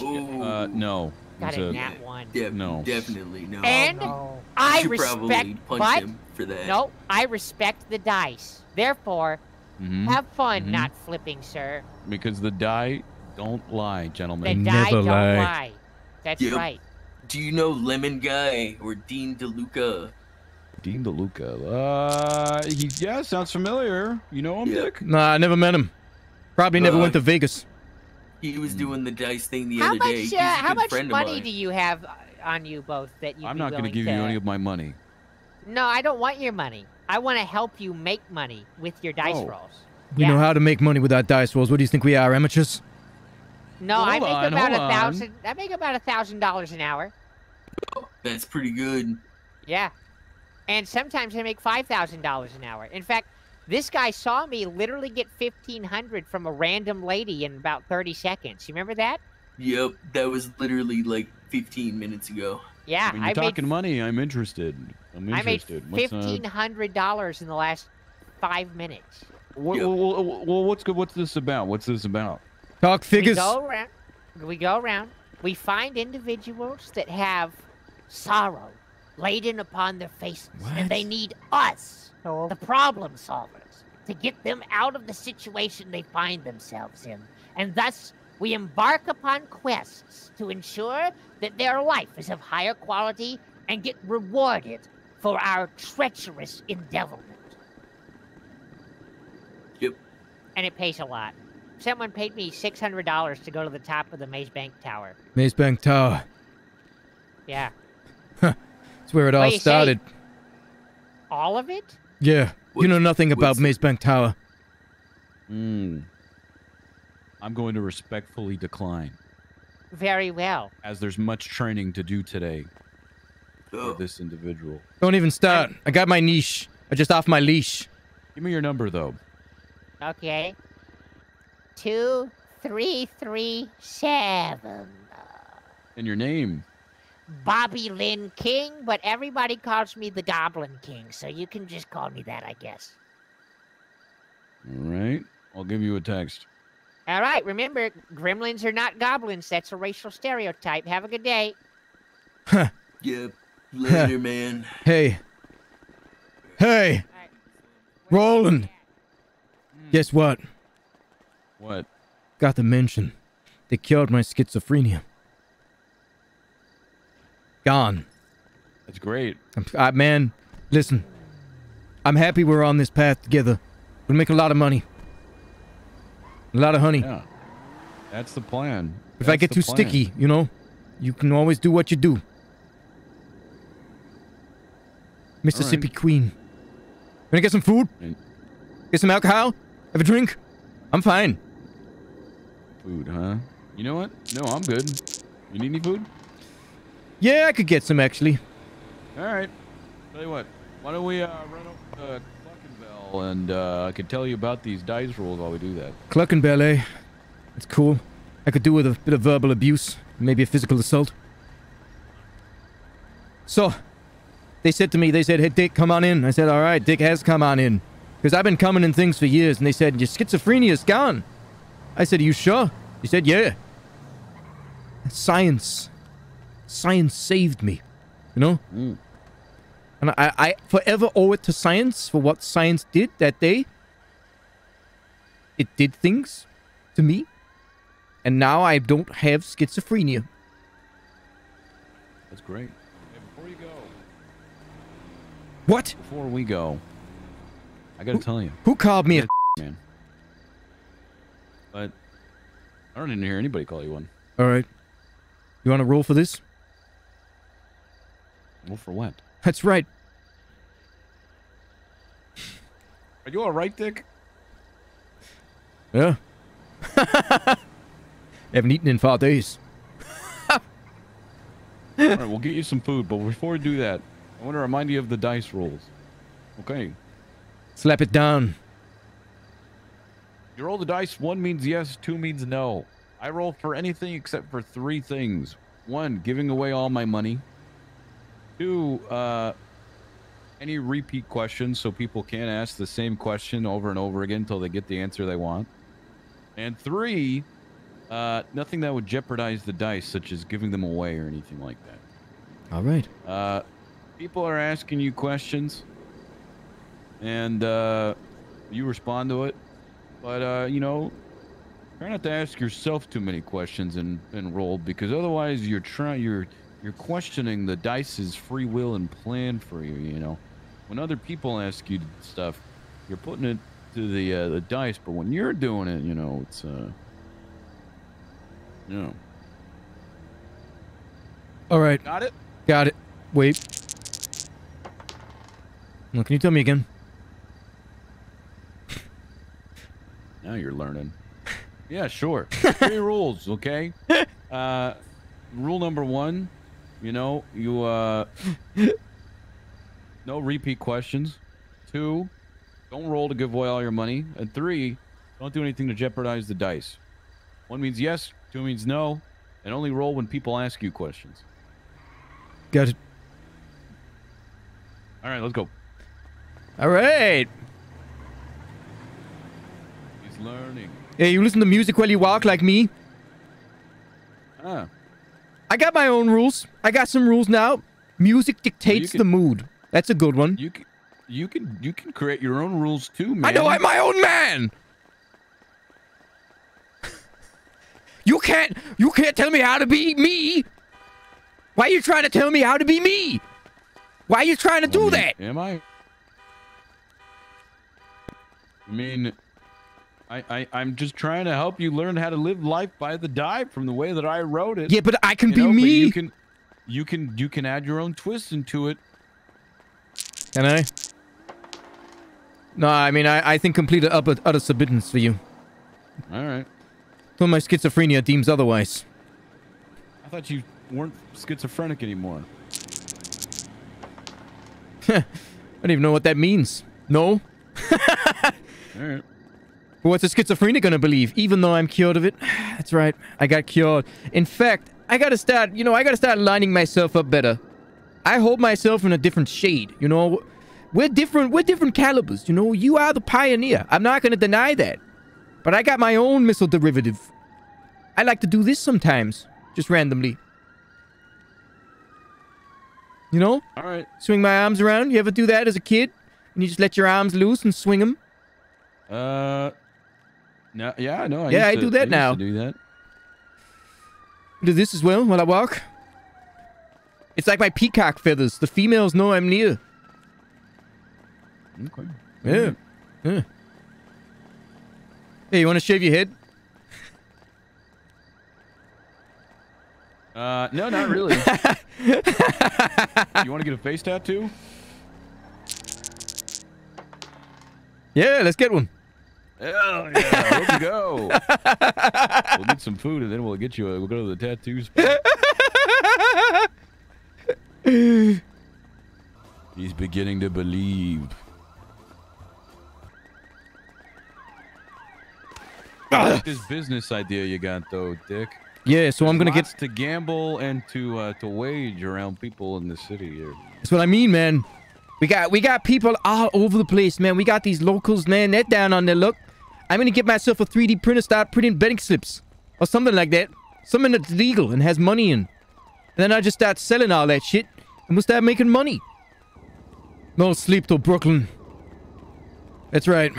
Oh, Uh, no. Got It's a a- nat one. def- no. definitely no. And No. I should respect, probably punch but him for that. no, I respect the dice. Therefore, Mhm. have fun Mhm. not flipping, sir. Because the die don't lie, gentlemen. The gentlemen. die never don't lie. lie. That's Yep. right. Do you know Lemon Guy or Dean DeLuca? Dean DeLuca. Uh, he, yeah, sounds familiar. You know him, Yeah. Dick? Nah, I never met him. Probably never Uh, went to Vegas. He was doing the dice thing the How other much? day. He's Uh, how much money do you have uh, on you both that you? I'm be not going to give you any of my money. No, I don't want your money. I want to help you make money with your dice Oh. rolls. We yeah. know how to make money with our dice rolls. What do you think we are, amateurs? No, I make on, about a hold on. thousand. I make about a thousand dollars an hour. That's pretty good. Yeah, and sometimes I make five thousand dollars an hour. In fact, this guy saw me literally get fifteen hundred from a random lady in about thirty seconds. You remember that? Yep, that was literally like 15 minutes ago. Yeah, when I you're talking made money, I'm interested. I'm I made interested. Uh, fifteen hundred dollars in the last five minutes. what, Yep. well, well, well, what's good? What's this about? What's this about? Talk figures. We go around. We go around. We find individuals that have sorrow laden upon their faces, and they need us, the problem solvers, to get them out of the situation they find themselves in. And thus, we embark upon quests to ensure that their life is of higher quality and get rewarded for our treacherous endeavorment. Yep. And it pays a lot. Someone paid me six hundred dollars to go to the top of the Maze Bank Tower. Maze Bank Tower. Yeah, That's where it all do you say? started. all of it. Yeah. You know nothing about what's- Maze Bank Tower. Hmm. I'm going to respectfully decline, Very well. as there's much training to do today for this individual. Don't even start. I got my niche. I just off my leash. Give me your number, though. Okay. Two, three, three, seven. And your name. Bobby Lyn King, but everybody calls me the Goblin King, so you can just call me that, I guess. All right. I'll give you a text. All right, remember, gremlins are not goblins. That's a racial stereotype. Have a good day. yep. Later, man. Hey. Hey. Roland. Mm. Guess what? What? Got the mention. They cured my schizophrenia. Gone. That's great. I, man, listen. I'm happy we're on this path together. We'll make a lot of money. A lot of honey. Yeah. That's the plan. if I get too plan. sticky, you know, you can always do what you do. Mississippi Queen. Wanna get some food? Get some alcohol? Have a drink? I'm fine. Food, huh? You know what? No, I'm good. You need any food? Yeah, I could get some actually. All right. Tell you what. Why don't we uh, run up the Bell and uh, I could tell you about these dice rolls while we do that. Cluckin' Bell. That's cool. I could do with a bit of verbal abuse, maybe a physical assault. So, they said to me, they said, hey, Dick, come on in. I said, all right, Dick has come on in. Because I've been coming in things for years, and they said, your schizophrenia's gone. I said, are you sure? He said, yeah. Science. Science saved me. You know? Mm. And I, I forever owe it to science for what science did that day. It did things to me. And now I don't have schizophrenia. That's great. Hey, before you go, What? before we go, I gotta tell you, Who called me a man. But I don't even hear anybody call you one. All right. You want to roll for this? Roll for what? That's right. Are you all right, Dick? Yeah. Haven't eaten in five days. all right, we'll get you some food, but before we do that, I want to remind you of the dice rolls. Okay. Slap it down. You roll the dice. One means yes, two means no. I roll for anything except for three things. One, giving away all my money. Two, uh, any repeat questions so people can't ask the same question over and over again until they get the answer they want. And three, Uh, nothing that would jeopardize the dice, such as giving them away or anything like that. All right. Uh, people are asking you questions, and uh, you respond to it. But uh, you know, try not to ask yourself too many questions and, and roll, because otherwise you're trying you're you're questioning the dice's free will and plan for you. You know, when other people ask you stuff, you're putting it to the uh, the dice, but when you're doing it, you know, it's uh, you know, All right. got it. Got it. Wait. Well, can you tell me again? Now you're learning. Yeah, sure. Three rules, okay? Uh, rule number one, you know, you uh, no repeat questions. Two, don't roll to give away all your money. And three, don't do anything to jeopardize the dice. One means yes, two means no, and only roll when people ask you questions. Got it. All right, let's go. All right. Learning. Hey, you listen to music while you walk like me? Ah, I got my own rules. I got some rules now. Music dictates can- the mood. That's a good one. you can, you can, you can create your own rules too, man. I know I'm my own man. You can't you can't tell me how to be me. Why are you trying to tell me how to be me? Why are you trying to do that? Am I? I mean, I, I I'm just trying to help you learn how to live life by the die from the way that I wrote it. Yeah, but I can you be know, but me. You can, you can, you can add your own twist into it. Can I? No, I mean I, I think complete utter, utter submittance for you. All right. Till my schizophrenia deems otherwise. I thought you weren't schizophrenic anymore. I don't even know what that means. No? All right. But what's a schizophrenic gonna believe? Even though I'm cured of it? That's right. I got cured. In fact, I gotta start, you know, I gotta start lining myself up better. I hold myself in a different shade, you know? We're different, we're different calibers, you know? You are the pioneer. I'm not gonna deny that. But I got my own missile derivative. I like to do this sometimes, just randomly. You know? All right. Swing my arms around. You ever do that as a kid? And you just let your arms loose and swing them? Uh. No. Yeah. No. I Yeah, used I to- do that used now. Do that. do this as well while I walk. It's like my peacock feathers. The females know I'm near. Okay. Yeah. yeah. Hey, you want to shave your head? Uh. No, not really. you want to get a face tattoo? Yeah, let's get one. Hell yeah, let's go. we'll get some food and then we'll get you. A, we'll go to the tattoo spot. He's beginning to believe. Like this business idea you got though, Dick. Yeah, so I'm gonna get. to gamble and to uh, to wage around people in the city here. That's what I mean, man. We got we got people all over the place, man. We got these locals, man. They're down on their luck. I'm gonna get myself a 3D printer, start printing betting slips or something like that. Something that's legal and has money in. And then I just start selling all that shit, and we'll start making money. No sleep till Brooklyn. That's right.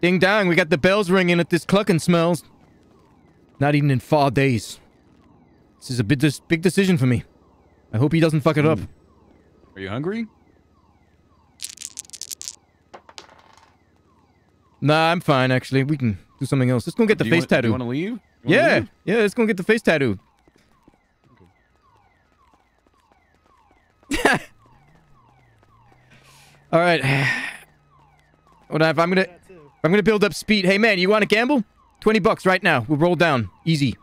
Ding dong, we got the bells ringing at this clucking smells. Not even in four days. This is a big, big decision for me. I hope he doesn't fuck it up. Hmm. Are you hungry? Nah, I'm fine, actually. We can do something else. Let's go get the Do face want- Do tattoo. you want to leave? You wanna yeah, leave? yeah, let's go get the face tattoo. All right. Hold on, if I'm gonna, I'm gonna build up speed. Hey man, you want to gamble? Twenty bucks right now. We'll roll down, easy,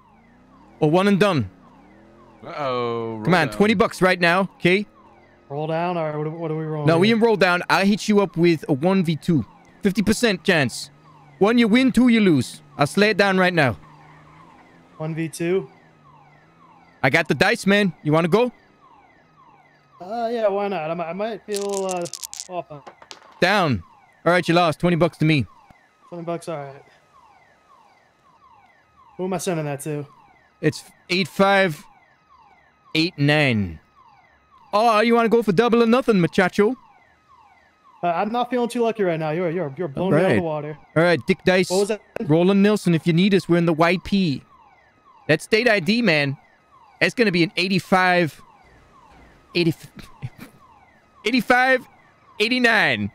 or one and done. Uh-oh. Come on, down. twenty bucks right now, okay? Roll down, or what, what are we rolling? No, we here? can roll down. I'll hit you up with a 1v2. 50% chance. One you win, two you lose. I'll slay it down right now. one v two. I got the dice, man. You want to go? Uh, yeah, why not? I might, I might feel uh off. on Down. All right, you lost. 20 bucks to me. Twenty bucks, all right. Who am I sending that to? It's 8589. Oh, you want to go for double or nothing, muchacho? Uh, I'm not feeling too lucky right now. You're you're you're blowing me out of the water. All right, Dick Dice. What was that? Roland Nelson, if you need us, we're in the YP. That state ID, man. That's going to be an 85. 80, 85, 89.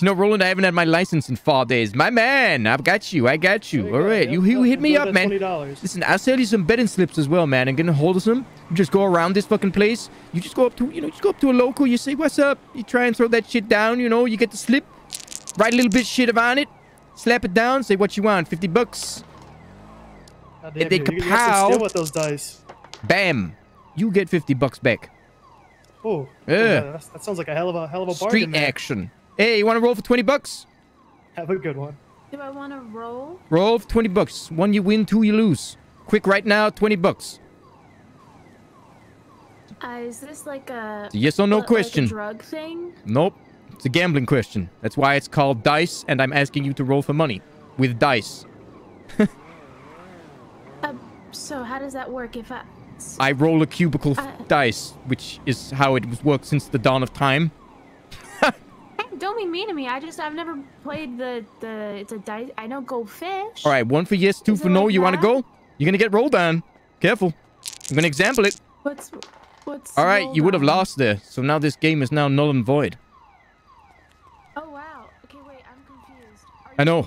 You know, Roland, I haven't had my license in four days. My man, I've got you. I got you. There All go. right, Yep, you, you hit me up, man. $20. Listen, I'll sell you some betting slips as well, man. I'm going to hold of some. You just go around this fucking place. You just go up to, you know, just go up to a local. You say, "What's up?" You try and throw that shit down. You know, you get the slip, write a little bit shit on it, slap it down, say what you want, fifty bucks. God If they you. You kapow- with those dice. Bam, you get fifty bucks back. Oh, Yeah. that's- that sounds like a hell of a hell of a bargain. Street man. action. Hey, you want to roll for twenty bucks? Have a good one. Do I want to roll? Roll for twenty bucks. One you win, two you lose. Quick, right now, twenty bucks. Uh, is this like a It's a yes or no like a question. drug thing? Nope. It's a gambling question. That's why it's called dice, and I'm asking you to roll for money with dice. Uh, so how does that work if I? I roll a cubicle f- Uh, dice, which is how it was worked since the dawn of time. Hey, don't be mean to me. I just I've never played the the it's a dice. I know go fish. All right, one for yes, two Is for no. like you want to go? You're gonna get rolled on. Careful. I'm gonna example it. What's what's? All right, you would have lost there, so now this game is now null and void. Oh wow. Okay, wait. I'm confused. Are I know. is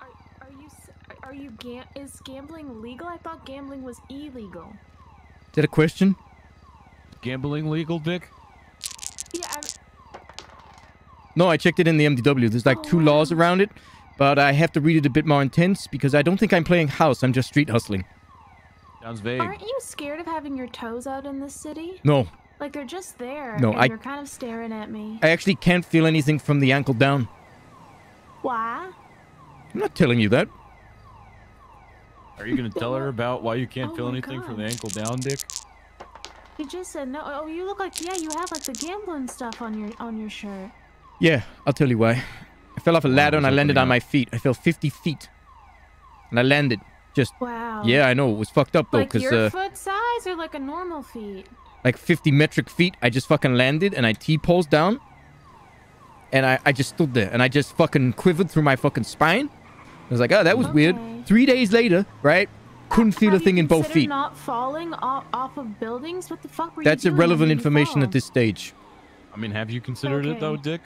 Are, are you are- are you gam- is gambling legal? I thought gambling was illegal. Is that a question? Gambling legal, Dick? Yeah. I'm, No, I checked it in the MDW. There's like two laws around it, but I have to read it a bit more intense because I don't think I'm playing house. I'm just street hustling. Sounds vague. aren't you scared of having your toes out in this city? No, Like they're just there. No, and I- You're kind of staring at me. I actually can't feel anything from the ankle down. Why? I'm not telling you that. Are you gonna tell her about why you can't Oh feel my anything from the ankle down, Dick? You just said no. Oh, you look like yeah. You have like the gambling stuff on your on your shirt. Yeah, I'll tell you why. I fell off a ladder and I landed on opening my feet. I fell 50 feet. And I landed. Just, Wow. yeah, I know. It was fucked up though, Like because your uh, foot size or like a normal feet? like 50 metric feet, I just fucking landed and I T-posed down. And I, I just stood there and I just fucking quivered through my fucking spine. I was like, oh, that was weird. Three days later, right? Couldn't feel a Have you thing in both considered feet. Not falling off, off of buildings. What the fuck were That's you doing? irrelevant information at this stage. I mean, have you considered it though, Dick?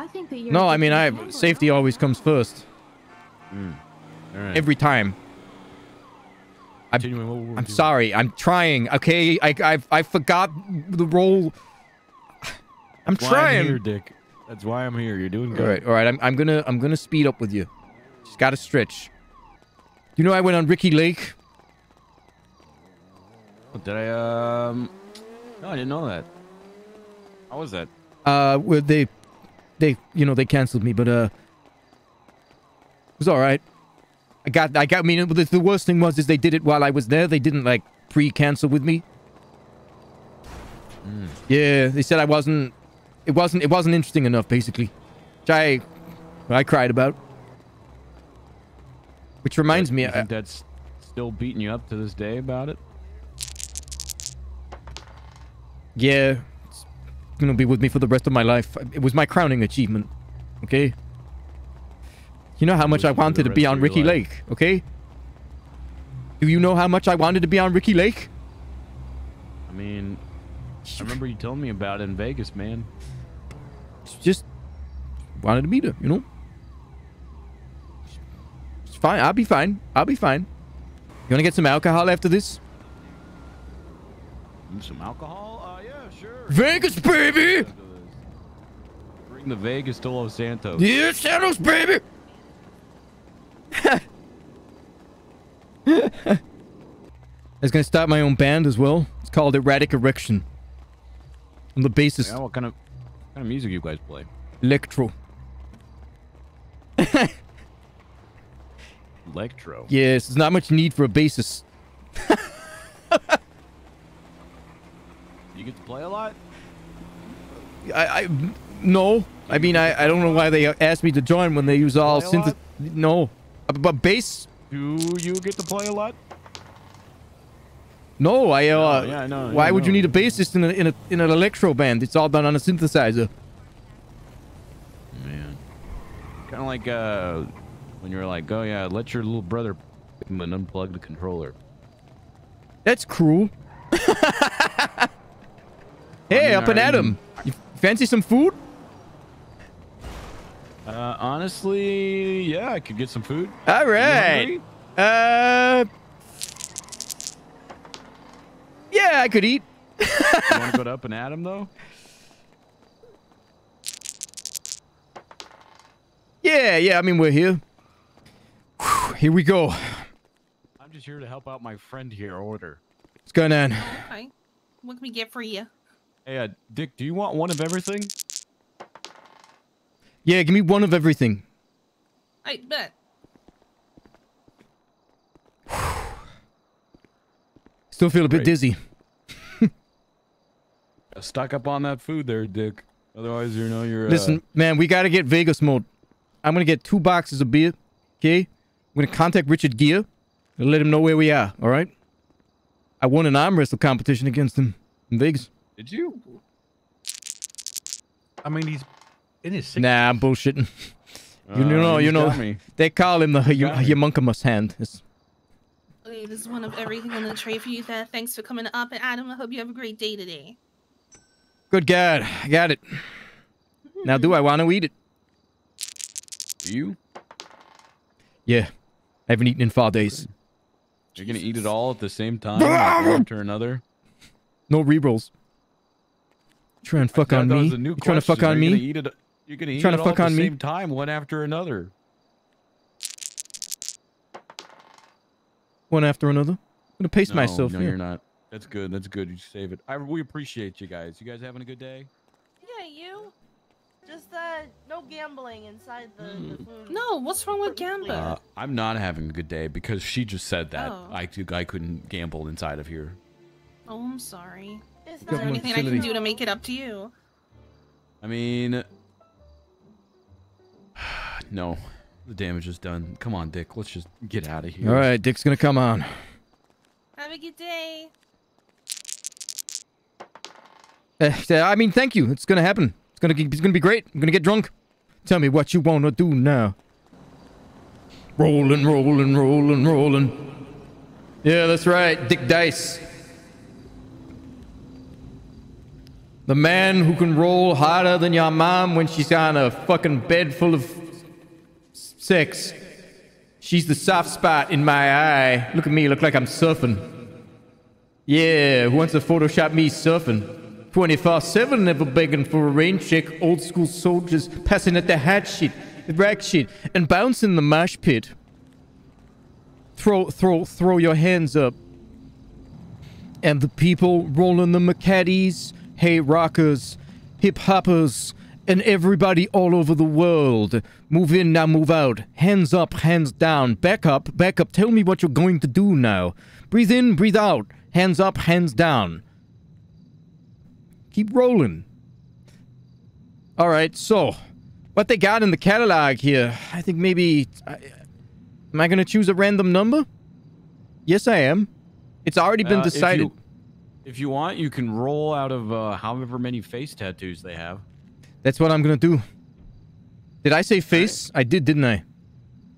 I think that you're. No, I mean, I gambling. safety always comes first. All right. Every time. I'm, Continuing what we're I'm sorry. I'm trying. Okay, I I I forgot the role. I'm That's why trying. I'm here, Dick. That's why I'm here. You're doing good. All right, all right. I'm I'm gonna I'm gonna speed up with you. Just gotta stretch. You know, I went on Ricki Lake. Did I? Um. No, I didn't know that. How was that? Uh, where they, they, you know, they canceled me, but uh, it was all right. I got, I got. I mean, the, the worst thing was is they did it while I was there. They didn't like pre-cancel with me. Yeah, they said I wasn't. It wasn't. It wasn't interesting enough, basically. Which I, I cried about. Which reminds me, I, think that's still beating you up to this day about it? Yeah, it's gonna be with me for the rest of my life. It was my crowning achievement. Okay. You know how much I you for the wanted to be on Ricki life. Lake. Okay. Do you know how much I wanted to be on Ricki Lake? I mean, I remember you telling me about it in Vegas, man. Just wanted to meet her. You know. It's fine. I'll be fine. I'll be fine. You wanna get some alcohol after this? Some alcohol? Yeah, sure. Vegas, baby. Bring the Vegas to Los Santos. Yeah, Santos, baby. I was gonna start my own band as well. It's called Erratic Erection. On the basis Yeah, what kind of what kind of music you guys play? electro. Electro. Yes, there's not much need for a bassist. You get to play a lot. I, I no, I mean, I, I don't know why they asked me to join when they use all synth. No, but bass. Do you get to play a lot? No, I. Uh, yeah, I know, Why I would you need a bassist in a, in a in an electro band? It's all done on a synthesizer. Man. Kind of like uh, when you're like, oh yeah, let your little brother and unplug the controller. That's cruel. hey, up and are at 'em. You fancy some food? Uh, honestly, yeah, I could get some food. All right. Uh. Yeah, I could eat. You want to go to Up-n-Atom though? Yeah, yeah. I mean, we're here. Whew, here we go. I'm just here to help out my friend here. Order. What's going on? Okay. What can we get for you? Hey, uh, Dick, do you want one of everything? Yeah, give me one of everything. I bet. Still feel a bit Great. dizzy. Stock up on that food there, Dick. Otherwise, you know you're. Listen, man, we gotta get Vegas mode. I'm gonna get two boxes of beer. Okay, I'm gonna contact Richard Gere and let him know where we are. All right. I won an arm wrestle competition against him in Vegas. Did you? I mean, he's in his 60s. Nah, I'm bullshitting. you Uh, know, you know, me. they call him the He's got hand. It's- Okay, this is one of everything on the tray for you. Th- Thanks for coming up, and Adam, I hope you have a great day today. Good God, I got it. Now, do I want to eat it? Do you? Yeah, I haven't eaten in four days. You're gonna eat it all at the same time, one after another. No rerolls. Trying to fuck on me? was a new You trying to fuck on Are you me? gonna eat it- You're gonna eat Trying it to all fuck at on the me? same time, one after another. One after another. I'm gonna pace no, myself. No, yeah. you're not. That's good. That's good. You save it. I we appreciate you guys. You guys having a good day? Yeah, you. Just uh, no gambling inside the, the food. No, what's wrong with gambling? Uh, I'm not having a good day because she just said that Oh. I could- I couldn't gamble inside of here. oh, I'm sorry. It's Is there Government anything I can do to make it up to you? I mean, no, the damage is done. Come on, Dick. Let's just get out of here. All right, Dick's gonna come on. Have a good day. Uh, I mean, thank you. It's gonna happen. It's gonna it's gonna be great. I'm gonna get drunk. Tell me what you wanna do now. Rolling, rolling, rolling, rolling. Yeah, that's right. Dick Dice. The man who can roll harder than your mom when she's on a fucking bed full of sex. She's the soft spot in my eye. Look at me, look like I'm surfing. Yeah, who wants to Photoshop me surfing? 24 7, never begging for a rain check. Old school soldiers passing at the hat shit, the rack shit, and bouncing the mosh pit. Throw, throw, throw your hands up. And the people rolling the Macaddies, hey rockers, hip hoppers, and everybody all over the world. Move in, now move out. Hands up, hands down. Back up, back up. Tell me what you're going to do now. Breathe in, breathe out. Hands up, hands down. Keep rolling. All right, so what they got in the catalog here? I think maybe. I, am I going to choose a random number? Yes, I am. It's already been Uh, if decided. you- If you want, you can roll out of uh, however many face tattoos they have. That's what I'm going to do. Did I say face? I did, didn't I?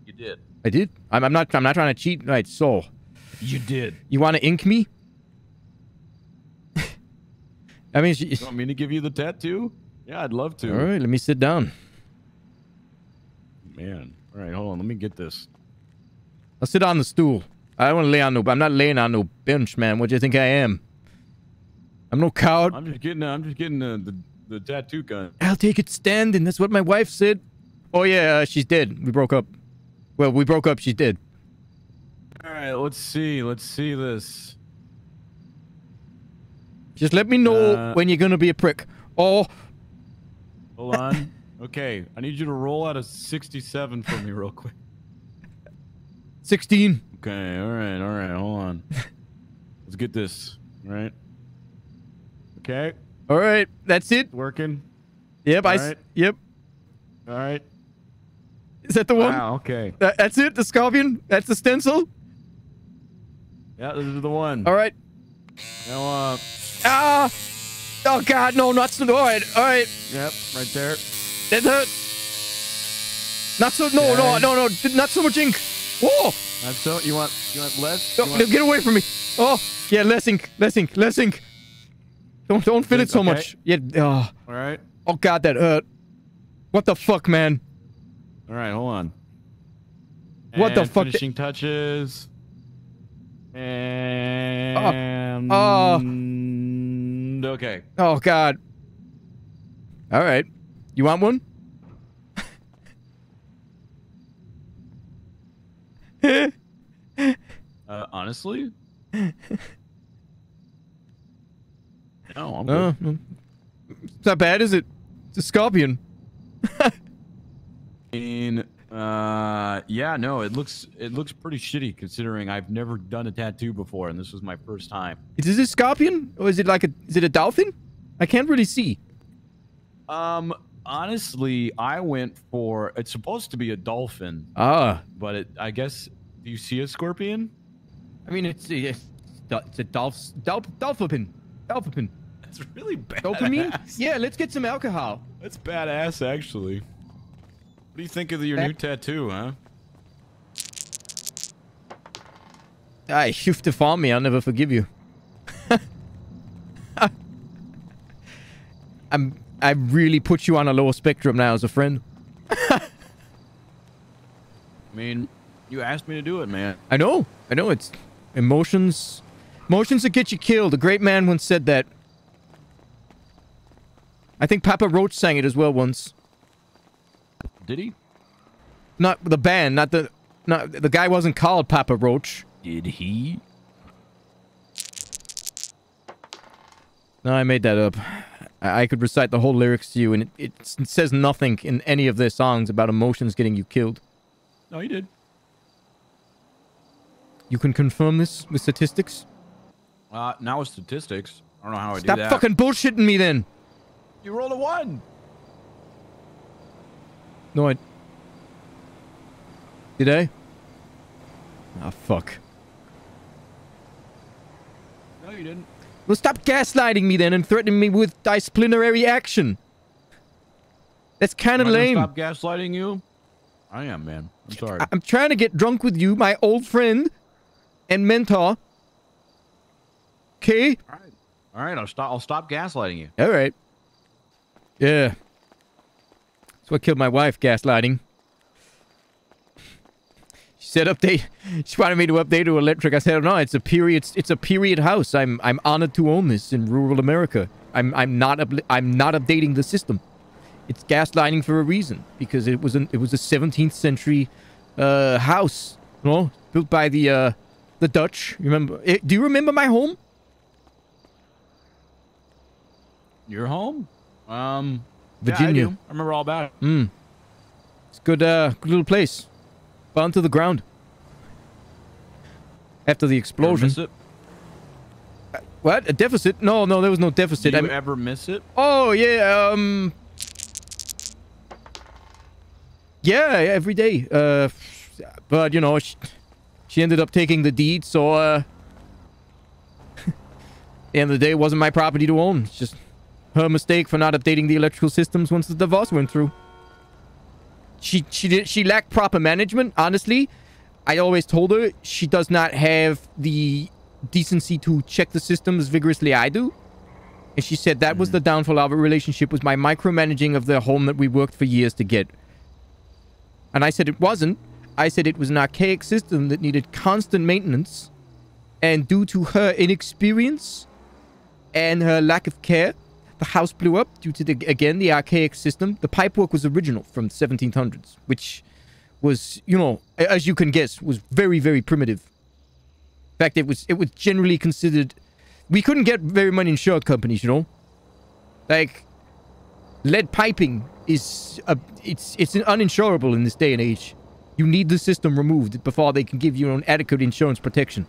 You did. I did. I'm, I'm not. I'm not trying to cheat. Right. So, You did. you want to ink me? I mean, she, You want me to give you the tattoo? Yeah, I'd love to. all right. Let me sit down. Man. All right, hold on. Let me get this. I'll sit on the stool. I don't want to lay on no. I'm not laying on no bench, man. What do you think I am? I'm no coward. I'm just getting. I'm just getting uh, the the tattoo gun. I'll take it standing. That's what my wife said. Oh yeah, uh, she's dead. We broke up. Well, we broke up. She's dead. All right, let's see. Let's see this. Just let me know Uh, when you're gonna be a prick. Oh, Hold on. okay, I need you to roll out a 67 for me real quick. 16. Okay, all right, all right. Hold on. Let's get this. All right. Okay, All right, that's it. working. Yep, All s- right. Yep. All right. Is that the one? Wow. Okay. That, that's it? The scorpion? That's the stencil? Yeah, this is the one. All right. Now, uh, Ah! Oh, God, no, not so. All right, all right. yep, right there. That hurt. Not so. No, no, no, no. Not so much ink. Whoa! That's so. You want? You want less? No, want- get away from me. Oh, yeah, less ink, less ink, less ink. Don't, don't fill it so Okay. much. Yeah. Oh, All right. oh, God, that hurt. What the fuck, man? All right. Hold on. What the And fuck di- Finishing touches. And oh, okay. Oh, God. All right. You want one? Uh, honestly, no, I'm Oh, good. no. it's not bad, is it? It's a scorpion. I mean, uh, yeah, no, it looks it looks pretty shitty considering I've never done a tattoo before, and this was my first time. Is this a scorpion? Or is it like a... Is it a dolphin? I can't really see. Um, honestly, I went for it's supposed to be a dolphin, Ah. but it I guess do you see a scorpion? I mean, it's, it's, it's a dolph, dolph, dolphin. Dolphin. That's really bad. Dopamine? Yeah, let's get some alcohol. That's badass, actually. What do you think of your new tattoo, huh? Ah, you've deformed me. I'll never forgive you. I'm. I really put you on a lower spectrum now as a friend. I mean, you asked me to do it, man. I know. I know. It's emotions. Emotions that get you killed. A great man once said that. I think Papa Roach sang it as well once. Did he? Not the band. Not the. Not the guy wasn't called Papa Roach. Did he? No, I made that up. I, I could recite the whole lyrics to you, and it, it, it says nothing in any of their songs about emotions getting you killed. No, he did. You can confirm this with statistics? Uh, now with statistics, I don't know how I Stop do that. fucking bullshitting me then. You rolled a one. No, I. Did I? Ah, fuck. No, you didn't. Well, stop gaslighting me then and threatening me with disciplinary action. That's kind of Am lame. Stop gaslighting you. I am, man. I'm sorry. I- I'm trying to get drunk with you, my old friend and mentor. Okay? All right. All right. I'll stop. I'll stop gaslighting you. All right. Yeah. That's what killed my wife, gaslighting. She said update. She wanted me to update to electric. I said, no, it's a period. It's a period house. I'm I'm honored to own this in rural America. I'm I'm not I'm not updating the system. It's gaslighting for a reason because it was an it was a 17th century uh, house, you know, built by the uh, the Dutch. Remember? eh, do you remember my home? Your home? Um, yeah, I Virginia. I remember all about it. Hmm. It's good, uh, good little place. Burned to the ground. After the explosion. miss it? What? A deficit? No, no, there was no deficit. you I'm- ever miss it? oh, yeah, um... Yeah, every day. Uh, but, you know, she, she ended up taking the deed, so, uh... the end of the day, it wasn't my property to own. It's just her mistake for not updating the electrical systems once the divorce went through. She she did she lacked proper management. Honestly, I always told her she does not have the decency to check the system as vigorously I do. And she said that was mm-hmm. the downfall of our relationship was my micromanaging of the home that we worked for years to get. And I said it wasn't. I said it was an archaic system that needed constant maintenance. And due to her inexperience and her lack of care, the house blew up due to the again the archaic system. The pipework was original from the 1700s, which was, you know, as you can guess, was very very primitive. In fact, it was it was generally considered. We couldn't get very many insurance companies, you know. Like lead piping is a, it's it's uninsurable in this day and age. You need the system removed before they can give you an adequate insurance protection.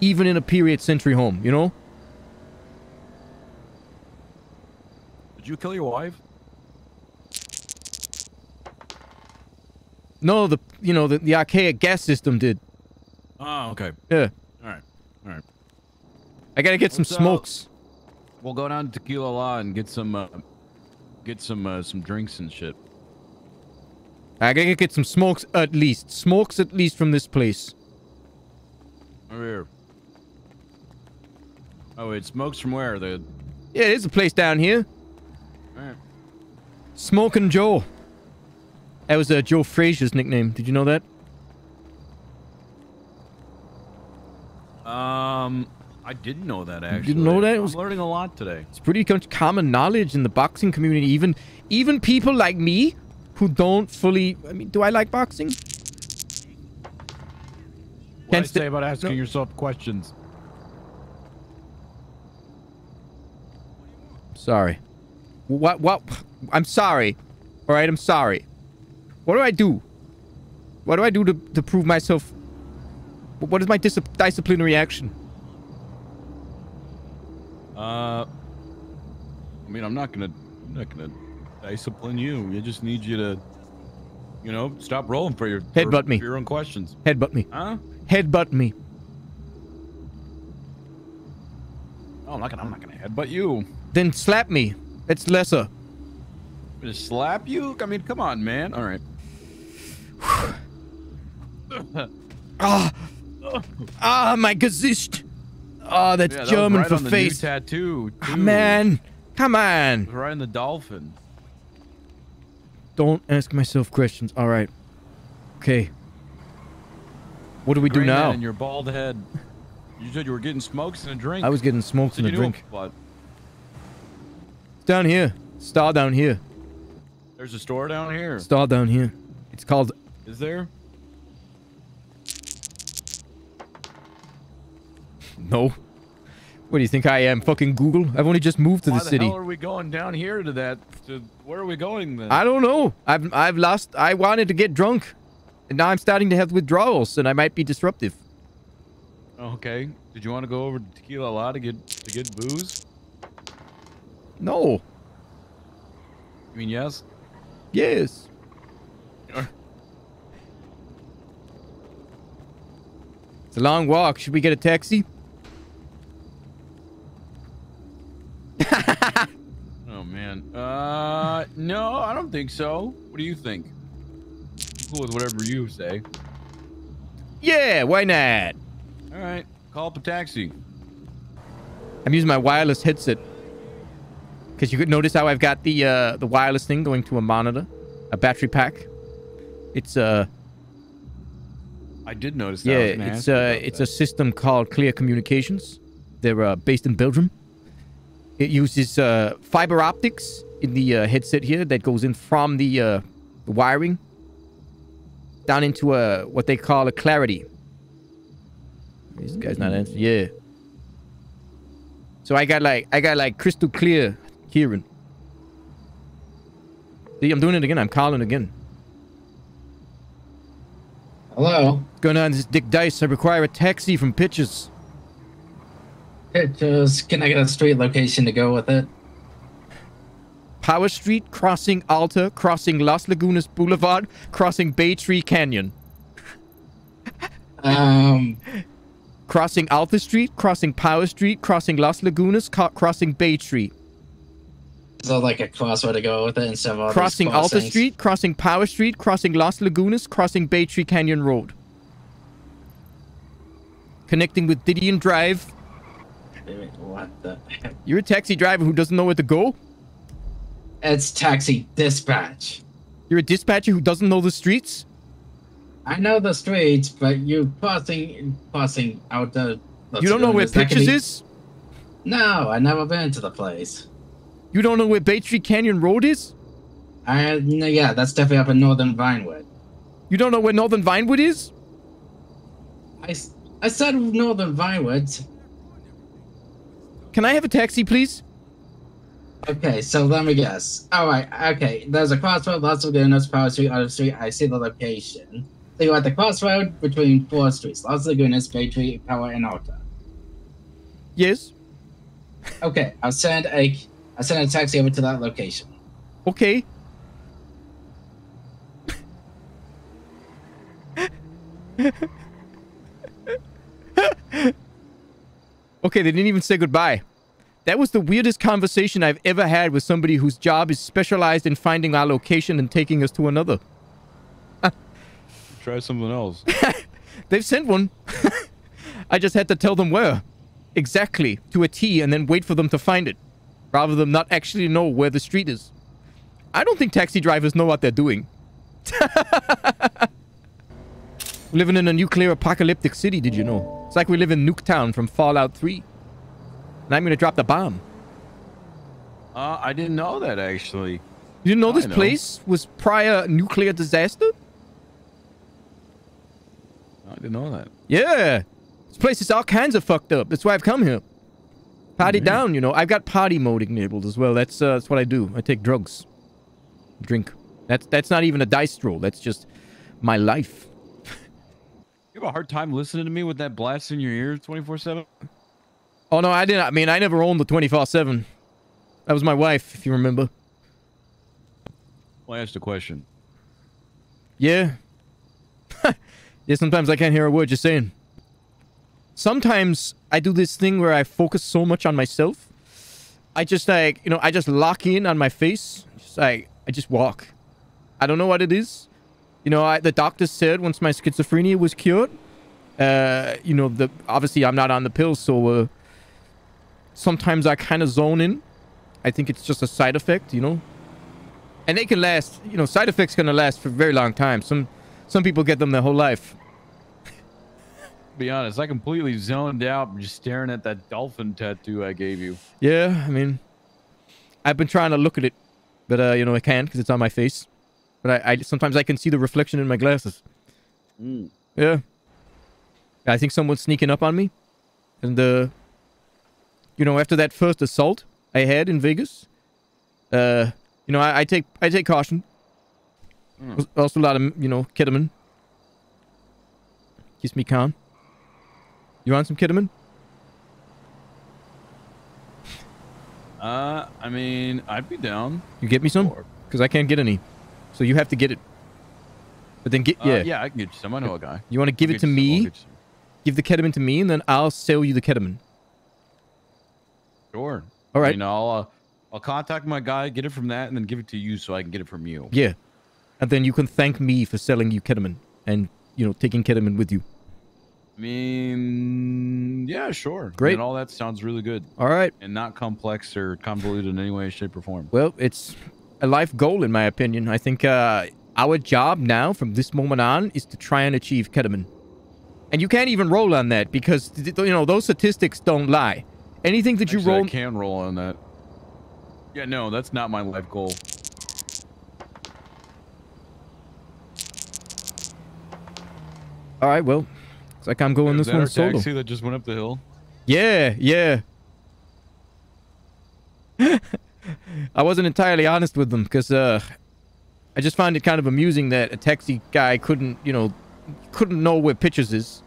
Even in a period century home, you know. Did you kill your wife? No, the you know the, the archaic gas system did. Oh, okay. Yeah. All right. All right. I gotta get some What's up? smokes. We'll go down to Tequila La and get some, uh, get some, uh, some drinks and shit. I gotta get some smokes at least. Smokes at least from this place. Over here. Oh, wait, smokes from where? The. Yeah, there's a place down here. Alright. Smoking Joe. That was uh, Joe Frazier's nickname. Did you know that? Um, I didn't know that actually. You didn't know that? I'm was- learning a lot today. It's pretty common knowledge in the boxing community. Even even people like me who don't fully. I mean, do I like boxing? What Can't I say about asking no. yourself questions? Sorry. What? What? I'm sorry. All right, I'm sorry. What do I do? What do I do to, to prove myself? What is my dis- disciplinary action? Uh, I mean, I'm not gonna, I'm not gonna discipline you. I just need you to, you know, stop rolling for your for- Headbutt me. for your own questions. Headbutt me. Huh? Headbutt me. Oh, I'm not gonna, I'm not gonna headbutt you. Then slap me. That's lesser. I'm gonna slap you? I mean, come on, man. All right. Ah, ah, my Gesicht. Ah, that's Yeah, that German right for on the new face. tattoo. Too. man, come on. Right in the dolphin. Don't ask myself questions. All right. Okay. What do we do now? And your bald head. You said you were getting smokes and a drink. I was getting smokes and a drink. What? Down here. Star down here. There's a store down here. Star down here. It's called. Is there? No. What do you think I am? Fucking Google? I've only just moved to Why the the city. hell are we going down here to that? To where are we going then? I don't know. I've I've lost. I wanted to get drunk, and now I'm starting to have withdrawals, and I might be disruptive. Okay. Did you want to go over to Tequila La to get to get booze? No. You mean, yes. Yes. It's a long walk. Should we get a taxi? Oh man. Uh, no, I don't think so. What do you think? Cool with whatever you say. Yeah, why not? All right. Call up a taxi. I'm using my wireless headset. Because you could notice how I've got the uh, the wireless thing going to a monitor, a battery pack. It's uh I did notice that. Yeah, it's you uh it's that. a system called Clear Communications. They're uh, based in Belgium. It uses uh, fiber optics in the uh, headset here that goes in from the, uh, the wiring down into a what they call a clarity. This guy's not answering. Yeah. So I got like I got like crystal clear hearing. See, I'm doing it again. I'm calling again. Hello. What's going on? This is Dick Dice. I require a taxi from Pitches. Pictures. Can I get a street location to go with it? Power Street, crossing Alta, crossing Las Lagunas Boulevard, crossing Bay Tree Canyon. Um. Crossing Alta Street, crossing Power Street, crossing Las Lagunas, crossing Bay Street. So like a crossway to go with it instead of crossing Alta? Street, crossing Power Street, crossing Las Lagunas, crossing Bay Tree Canyon Road. Connecting with Didion Drive. What the? heck? You're a taxi driver who doesn't know where to go? It's taxi dispatch. You're a dispatcher who doesn't know the streets? I know the streets, but you crossing crossing out the. you don't know where Lagunas, that could Pitches be- is? No, I never been to the place. You don't know where Bay Tree Canyon Road is? I no, yeah, that's definitely up in northern Vinewood. You don't know where Northern Vinewood is? I, I said northern Vinewood. Can I have a taxi, please? Okay, so let me guess. Oh, All right, okay. There's a crossroad, Las Lagunas, Power Street, Other Street. I see the location. So you're at the crossroad between four streets: Las Lagunas, Bay Tree, Power, and Alta. Yes. Okay, I'll send a I'll send a taxi over to that location. Okay. okay, they didn't even say goodbye. That was the weirdest conversation I've ever had with somebody whose job is specialized in finding our location and taking us to another. Try something else. They've sent one. I just had to tell them where. Exactly, to a T, and then wait for them to find it. Rather than not actually know where the street is. I don't think taxi drivers know what they're doing. Living in a nuclear apocalyptic city, did you know? It's like we live in Nuketown from Fallout 3. And I'm gonna drop the bomb. Uh, I didn't know that actually. You didn't know I this know. place was prior nuclear disaster? I didn't know that. Yeah. This place is all kinds of fucked up. That's why I've come here. Party Mhm. down, you know. I've got party mode enabled as well. That's uh, that's what I do. I take drugs. Drink. That's that's not even a dice roll. That's just my life. You have a hard time listening to me with that blast in your ear 24 7? Oh no, I didn't. I mean, I never owned the 24/7. That was my wife, if you remember. Well, I asked a question. Yeah. yeah, sometimes I can't hear a word you're saying. Sometimes I do this thing where I focus so much on myself. I just like, you know, I just lock in on my face. Just like, I just walk. I don't know what it is. You know, I, the doctor said once my schizophrenia was cured, uh, you know, the obviously I'm not on the pills, so uh, sometimes I kind of zone in. I think it's just a side effect, you know. And they can last, you know, side effects gonna last for a very long time. Some some people get them their whole life. Be honest, I completely zoned out just staring at that dolphin tattoo I gave you. Yeah, I mean, I've been trying to look at it, but uh, you know, I can't because it's on my face. But I, I sometimes I can see the reflection in my glasses. Mm. Yeah. I think someone's sneaking up on me, and uh, you know, after that first assault I had in Vegas, uh, you know, I, I take I take caution. Mm. Also a lot of you know ketamine. Keeps me calm. You want some ketamine? Uh, I mean, I'd be down. You get me some? Because I can't get any. So you have to get it. But then get Uh, yeah. yeah, I can get you some. I know a guy. You want to give I'll it to get you some, I'll me? Give the ketamine to me, and then I'll sell you the ketamine. Sure. All right. You know, I'll, uh, I'll contact my guy, get it from that, and then give it to you so I can get it from you. Yeah. And then you can thank me for selling you ketamine and you know taking ketamine with you. I mean, yeah, sure. Great. And all that sounds really good. All right. And not complex or convoluted in any way, shape, or form. Well, it's a life goal in my opinion. I think uh, our job now, from this moment on, is to try and achieve ketamine. And you can't even roll on that because you know those statistics don't lie. Anything that you Actually, roll, I can roll on that. Yeah, no, that's not my life goal. all right. Well, it's like I'm going Is this one solo. taxi that just went up the hill? Yeah, yeah. I wasn't entirely honest with them because uh, I just find it kind of amusing that a taxi guy couldn't, you know, couldn't know where Pitchers is.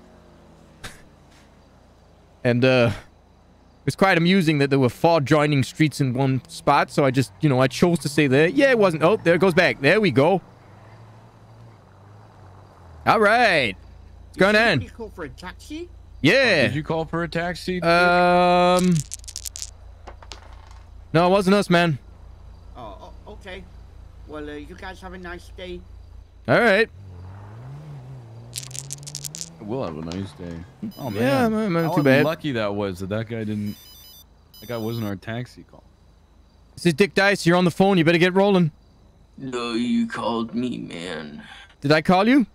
and uh, it's quite amusing that there were four joining streets in one spot. So I just, you know, I chose to say there. Yeah, it wasn't. Oh, there it goes back. There we go. All right. What's going on? You call for a taxi? Yeah. Did you call for a taxi? Um. No, it wasn't us, man. Oh, oh okay. Well, uh, you guys have a nice day. All right. We'll have a nice day. Oh man, Yeah, man, man, How too bad. Lucky that was that that guy didn't. That guy wasn't our taxi call. This is Dick Dice. You're on the phone. You better get rolling. No, you called me, man. Did I call you?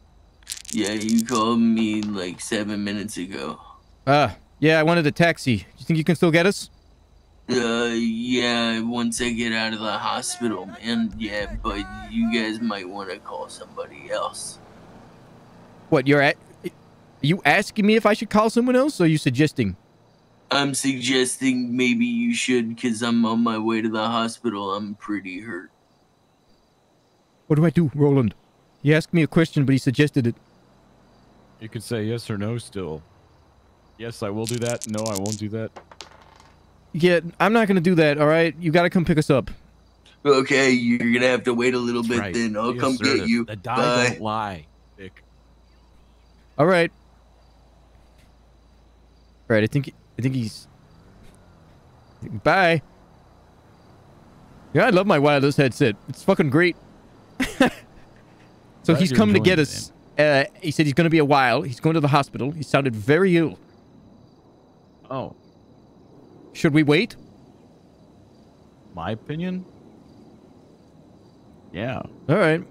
Yeah, you called me like seven minutes ago. Uh, yeah, I wanted a taxi. Do you think you can still get us? Uh, yeah, once I get out of the hospital, man. Yeah, but you guys might want to call somebody else. What, you're at. Are you asking me if I should call someone else, or are you suggesting? I'm suggesting maybe you should, because I'm on my way to the hospital. I'm pretty hurt. What do I do, Roland? He asked me a question, but he suggested it. You could say yes or no still. Yes, I will do that. No, I won't do that. Yeah, I'm not gonna do that. All right, you gotta come pick us up. Okay, you're gonna have to wait a little bit Right. then. I'll Be come assertive. get you. The die Bye. don't lie, Dick. All right. All right. I think I think he's. Bye. Yeah, I love my wireless headset. It's fucking great. So Glad he's come to get us. Uh, he said he's going to be a while. He's going to the hospital. He sounded very ill. Oh, Should we wait? my opinion. Yeah. All right.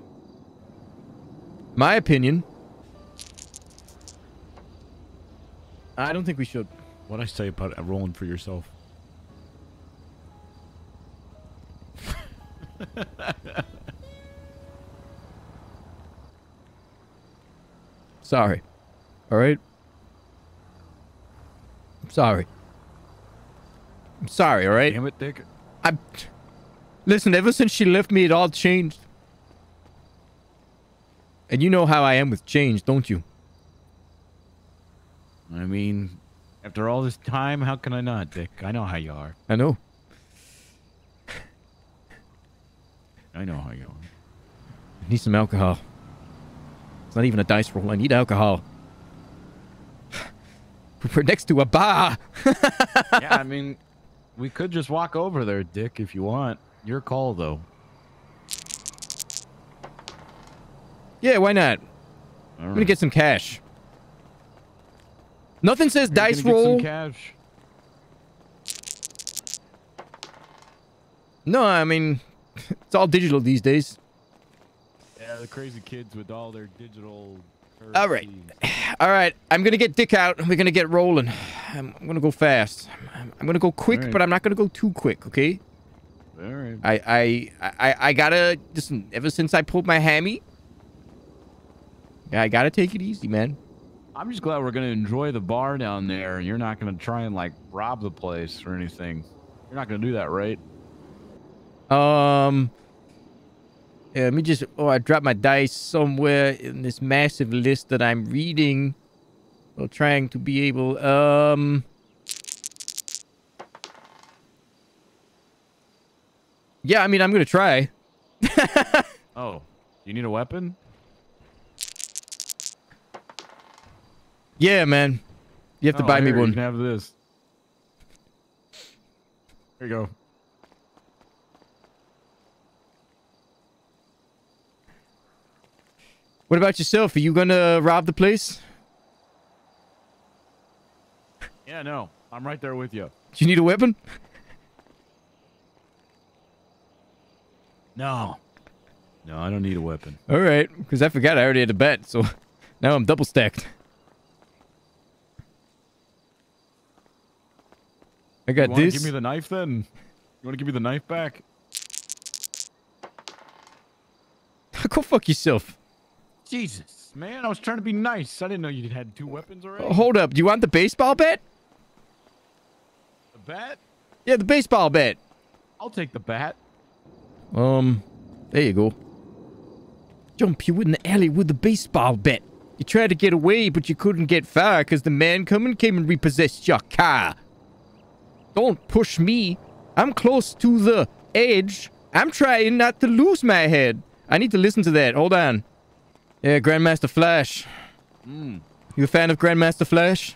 My opinion. I don't think we should. What I say about rolling for yourself? Sorry. All right. I'm sorry. I'm sorry. All right. Damn it, Dick. I'm. Listen. Ever since she left me, it all changed. And you know how I am with change, don't you? I mean, after all this time, how can I not, Dick? I know how you are. I know. I know how you are. I need some alcohol. It's not even a dice roll. I need alcohol. We're next to a bar. yeah, I mean, we could just walk over there, Dick, if you want. Your call, though. Yeah, why not? I'm gonna get some cash. Nothing says You're dice gonna get some roll. cash. No, I mean, it's all digital these days. Yeah, the crazy kids with all their digital. All right. All right. I'm going to get Dick out. We're going to get rolling. I'm, I'm going to go fast. I'm, I'm going to go quick, right. but I'm not going to go too quick, okay? All right. I, I, I, I got to, listen, ever since I pulled my hammy, yeah, I got to take it easy, man. I'm just glad we're gonna enjoy the bar down there. and You're not gonna try and like rob the place or anything. You're not gonna do that, right? Um, yeah, let me just, oh, I dropped my dice somewhere in this massive list that I'm reading. While trying to be able, um... Yeah, I mean, I'm gonna try. Oh, you need a weapon? Yeah, man. You have to Oh, buy me one. You can have this. There you go. What about yourself? Are you gonna rob the place? Yeah, no, I'm right there with you. Do you need a weapon? No. No, I don't need a weapon. All right, because I forgot I already had a bet, so now I'm double stacked. I got you this. Give me the knife then. You want to give me the knife back? Go fuck yourself. Jesus, man, I was trying to be nice. I didn't know you had two weapons already. Oh, hold up. Do you want the baseball bat? The bat? Yeah, the baseball bat. I'll take the bat. Um, there you go. Jump you in the alley with the baseball bat. You tried to get away, but you couldn't get far because the man coming came and repossessed your car. Don't push me. I'm close to the edge. I'm trying not to lose my head. I need to listen to that. Hold on. Yeah, Grandmaster Flash. Hmm. You a fan of Grandmaster Flash?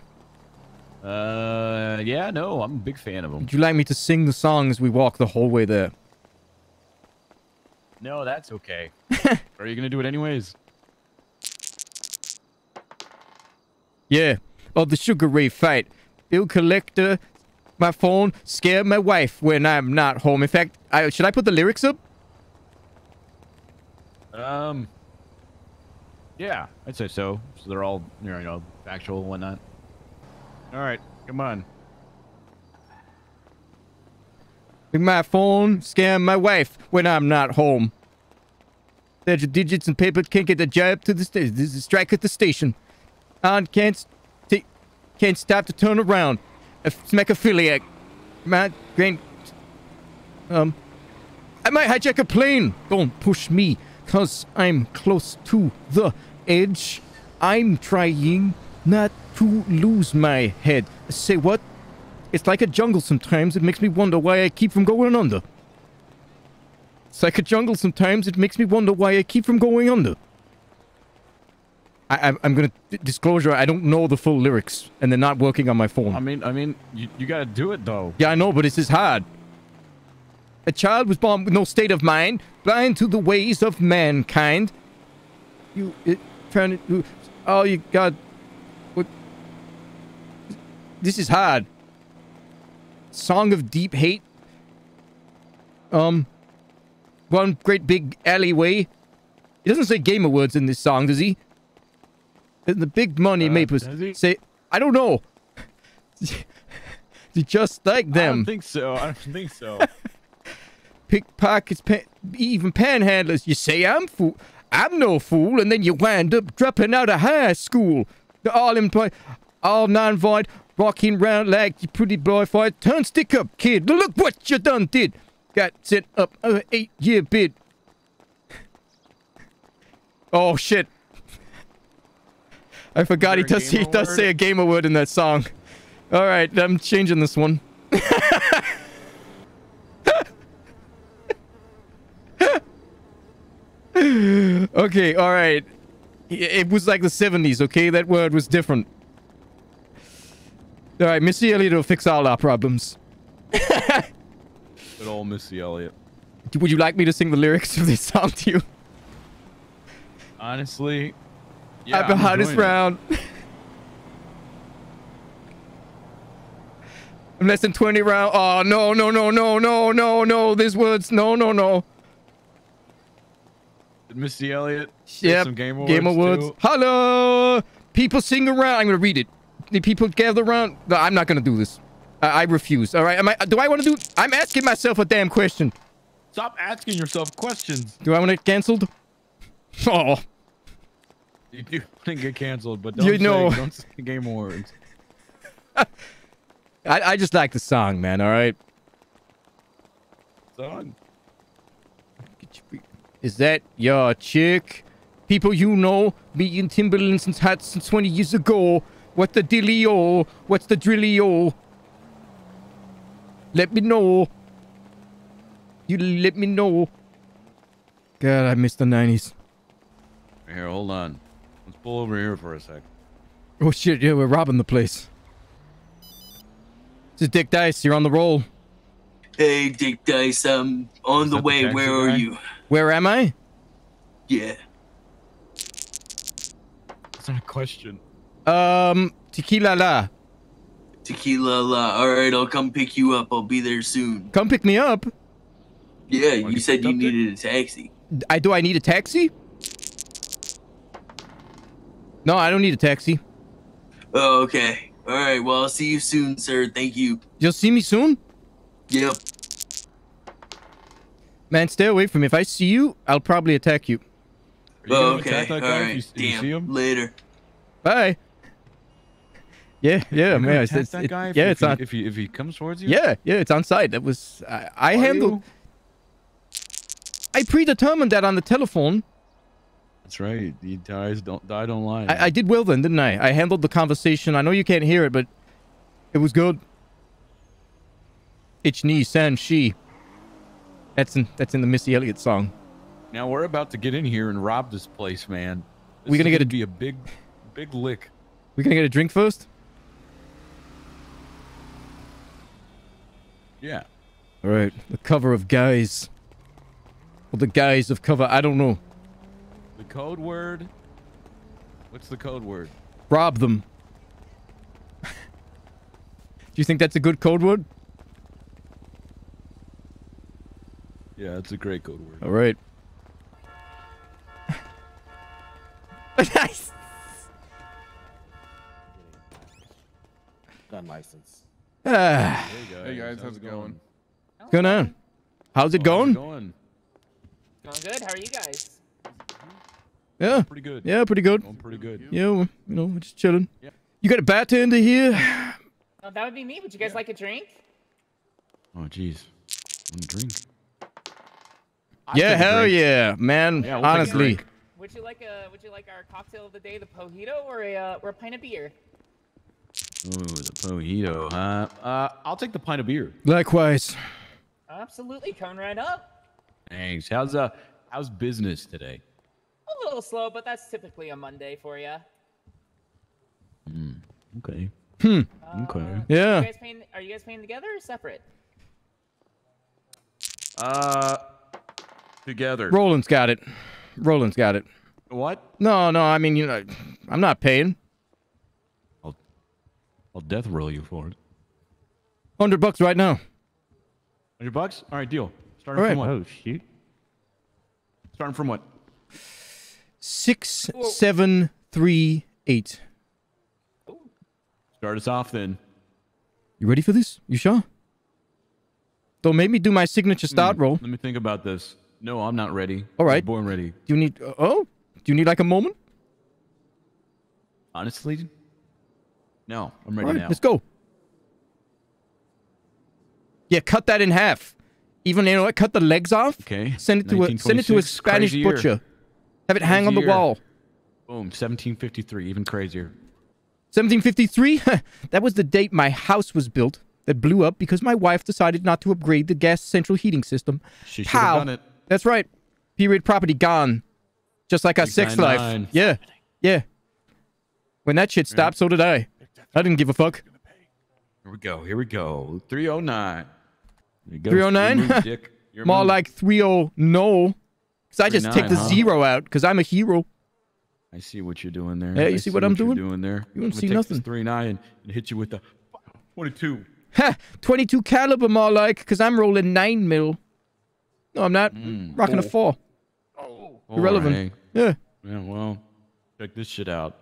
Uh, yeah, no, I'm a big fan of them. Would you like me to sing the song as we walk the whole way there? No, that's okay. Are you gonna do it anyways? Yeah. Oh, the Sugar Ray fight. Bill Collector, my phone, scared my wife when I'm not home. In fact, I, should I put the lyrics up? Um. Yeah, I'd say so. So they're all, you know, factual and whatnot. All right, come on. With my phone, scam my wife when I'm not home. There's your digits and paper can't get the job to the station. This is a strike at the station. On can't st- can't stop to turn around. A smacophiliac. My grand um I might hijack a plane. Don't push me, cause I'm close to the edge. I'm trying not to lose my head. Say what? It's like a jungle sometimes. It makes me wonder why I keep from going under. It's like a jungle sometimes. It makes me wonder why I keep from going under. I, I'm- I'm gonna disclosure. I don't know the full lyrics, and they're not working on my phone. I mean, I mean, you, you gotta do it though. Yeah, I know, but this is hard. A child was born with no state of mind, blind to the ways of mankind. You, it, trying to, oh, you got, what? This is hard. Song of deep hate. Um, one great big alleyway. He doesn't say gamer words in this song, does he? And the big money Uh, makers say, I don't know. you just like them. I don't think so. I don't think so. pickpockets, pan, even panhandlers. You say I'm fool, I'm no fool, and then you wind up dropping out of high school. They're all employed, all non-void, walking around like you pretty boy for it. Turn stick up, kid. Look what you done did. Got sent up a eight-year bid. Oh shit! I forgot he does. He does say a gamer word in that song. All right, I'm changing this one. okay, all right. It was like the 70s, okay? That word was different. All right, Missy Elliott will fix all our problems. Good old Missy Elliott. Would you like me to sing the lyrics of this song to you? Honestly, yeah, I'm the hottest round. I'm less than 20 round. Oh, no, no, no, no, no, no, no. These words. No, no, no. Missy Elliott Yep. some Game Awards? Game Awards. too? Hello. People sing around. I'm gonna read it. The people gather around. No, I'm not gonna do this. I, I refuse. All right. Am I? Do I want to do? I'm asking myself a damn question. Stop asking yourself questions. Do I want it canceled? Oh, You do want to get canceled, but don't You say, know- don't say Game Awards. I, I just like the song, man. All right. Song. Is that your chick? People you know, me in Timberlands and hats since 20 years ago. What the dealio? What's the drillio? Let me know. You let me know. God, I miss the 90s. Here, hold on. Let's pull over here for a sec. Oh shit, yeah, we're robbing the place. This is Dick Dice, you're on the roll. Hey, Dick Dice, I'm on the the way. taxi Where are guy? you? Where am I? Yeah. That's not a question. Um, Tequila La. Tequila la. All right, I'll come pick you up. I'll be there soon. Come pick me up. Yeah, you said you needed a taxi. I do I need a taxi? No, I don't need a taxi. Oh, okay. All right. Well, I'll see you soon, sir. Thank you. You'll see me soon? Yep. Man, stay away from me. If I see you, I'll probably attack you. Oh, okay. All right. Damn. Later. Bye. Yeah, yeah, You're man. It's, attack it's, that it- guy if yeah, he- it's if he- on. if he if he comes towards you. Yeah, yeah, it's on site. That was I, I handled. you? I predetermined that on the telephone. That's right. The dies don't die don't lie. I, I did well then, didn't I? I handled the conversation. I know you can't hear it, but it was good. Ich ni san she. That's in that's in the Missy Elliott song. Now we're about to get in here and rob this place, man. This We gonna get a- be a big, big lick. We're gonna get a drink first? Yeah. All right. The cover of guys. Or the guys of cover. I don't know. The code word. What's the code word? Rob them. Do you think that's a good code word? Yeah, that's a great code word. All right. nice. Gun license. Ah. Hey guys, how's it going? What's going on? How's it going? Going. Going good. How are you guys? Yeah. Pretty good. Yeah, pretty good. Going pretty good. Yeah, we're, you know, we're just chilling. Yeah. You got a bartender here? Oh, that would be me. Would you guys like a drink? Oh, jeez. One drink. Yeah, hell drink. yeah, man. Yeah, we'll Honestly. Would you like a Would you like our cocktail of the day, the pojito, or a uh, or a pint of beer? Ooh, the mojito, huh? Uh, I'll take the pint of beer. Likewise. Absolutely, coming right up. Thanks. How's uh, how's business today? A little slow, but that's typically a Monday for you. Hmm. Okay. Hmm. Okay. Yeah. You guys paying, are you guys paying together or separate? Uh, together. Roland's got it. Roland's got it. What? No, no. I mean, you know, I'm not paying. I'll I'll death roll you for it. Hundred bucks right now. Hundred bucks. All right, deal. Starting All from right. what? Oh shoot. Starting from what? Six, seven, three, eight. Start us off then. You ready for this? You sure? Don't make me do my signature start Hmm, roll. Let me think about this. No, I'm not ready. All right. Born ready. Do you need? Uh, oh, do you need like a moment? Honestly, no. I'm ready right, now. let's go. Yeah, cut that in half. Even you know what? Cut the legs off. Okay. Send it to a send it to a 1926, Spanish year. butcher. Have it hang on the year. wall. Boom. 1753. Even crazier. 1753? that was the date my house was built. That blew up because my wife decided not to upgrade the gas central heating system. She should have done it. That's right. Period property gone. Just like our sex life. 699. Yeah. Yeah. When that shit stopped, so did I. I didn't give a fuck. Here we go. Here we go. 309. Here you go. 309? Dick. More move. like 30 no. Because I just take the huh? zero out because I'm a hero. I see what you're doing there. Yeah, you I see what I'm you're doing? doing there. You don't I'm see take nothing. This 39 and, and hit you with the 22. Ha! 22 caliber more like because I'm rolling 9 mil. No, I'm not. Mm. Rocking a Oh. 4. Irrelevant. Alright. Yeah. Yeah, well, check this shit out.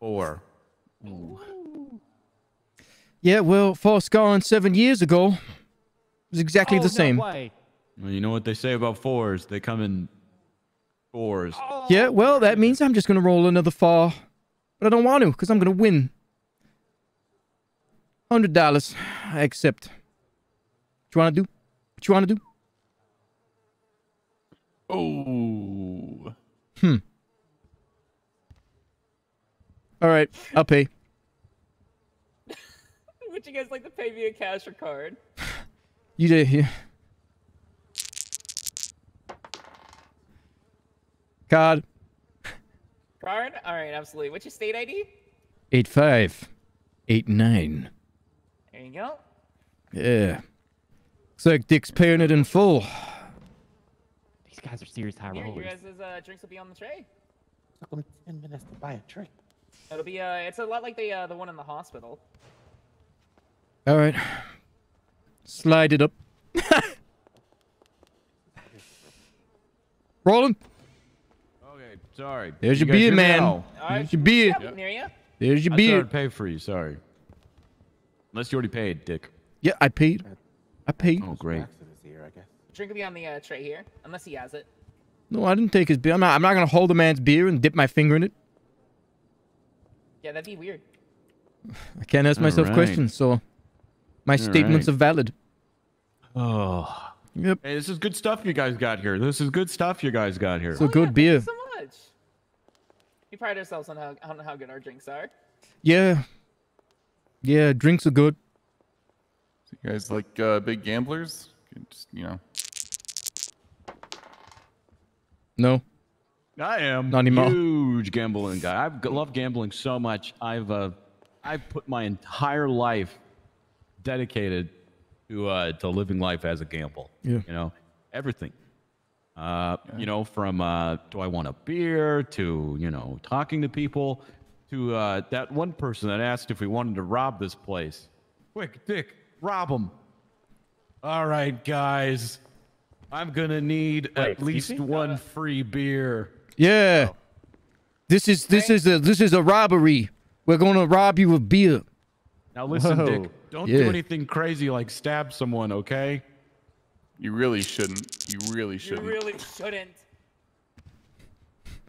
Four. Yeah, well, four scoring seven years ago was exactly Oh, the same. Well, you know what they say about fours? They come in fours. Yeah, well, that means I'm just going to roll another four. But I don't want to because I'm going to win. $100. I accept. What you want to do? What you want to do? Oh. Hmm. All right, I'll pay. Would you guys like to pay via cash or card? You did here. Card Card? All right, absolutely. What's your state ID? eight five eight nine. There you go. Yeah. Looks like Dick's paying it in full. These guys are serious high Here, you rollers. guys' uh, drinks will be on the tray. Took them ten minutes to buy a drink. It'll be uh, it's a lot like the uh, the one in the hospital. All right. Slide it up. Rolling. Okay, sorry. There's You your guys beer, man. now? There's your beer. Yeah, near ya. There's your I beer. started pay for you. Sorry. Unless you already paid, Dick. Yeah, I paid. I paid. Oh, great. Drink will be on the uh, tray here, unless he has it. No, I didn't take his beer. I'm not, I'm not gonna hold a man's beer and dip my finger in it. Yeah, that'd be weird. I can't ask myself Alright. questions, so my statements Alright. are valid. Oh. Yep. Hey, this is good stuff you guys got here. This is good stuff you guys got here. So a good beer. so much. We pride ourselves on how on how good our drinks are. Yeah. Yeah, drinks are good. So You guys like uh, big gamblers? You Just you know. No. I am Not anymore. huge gambling guy. I love gambling so much. I've uh, I've put my entire life dedicated to uh, to living life as a gamble. Yeah. You know, everything. Uh, you know, from uh, do I want a beer to you know talking to people to uh, that one person that asked if we wanted to rob this place. Quick, Dick, rob them. All right, guys. I'm gonna need Wait, at least me? one free beer. Yeah. This is this is a this is a robbery. We're gonna rob you of beer. Now listen, Whoa. Dick. Don't Yeah. do anything crazy like stab someone, okay? You really shouldn't. You really shouldn't. You really shouldn't.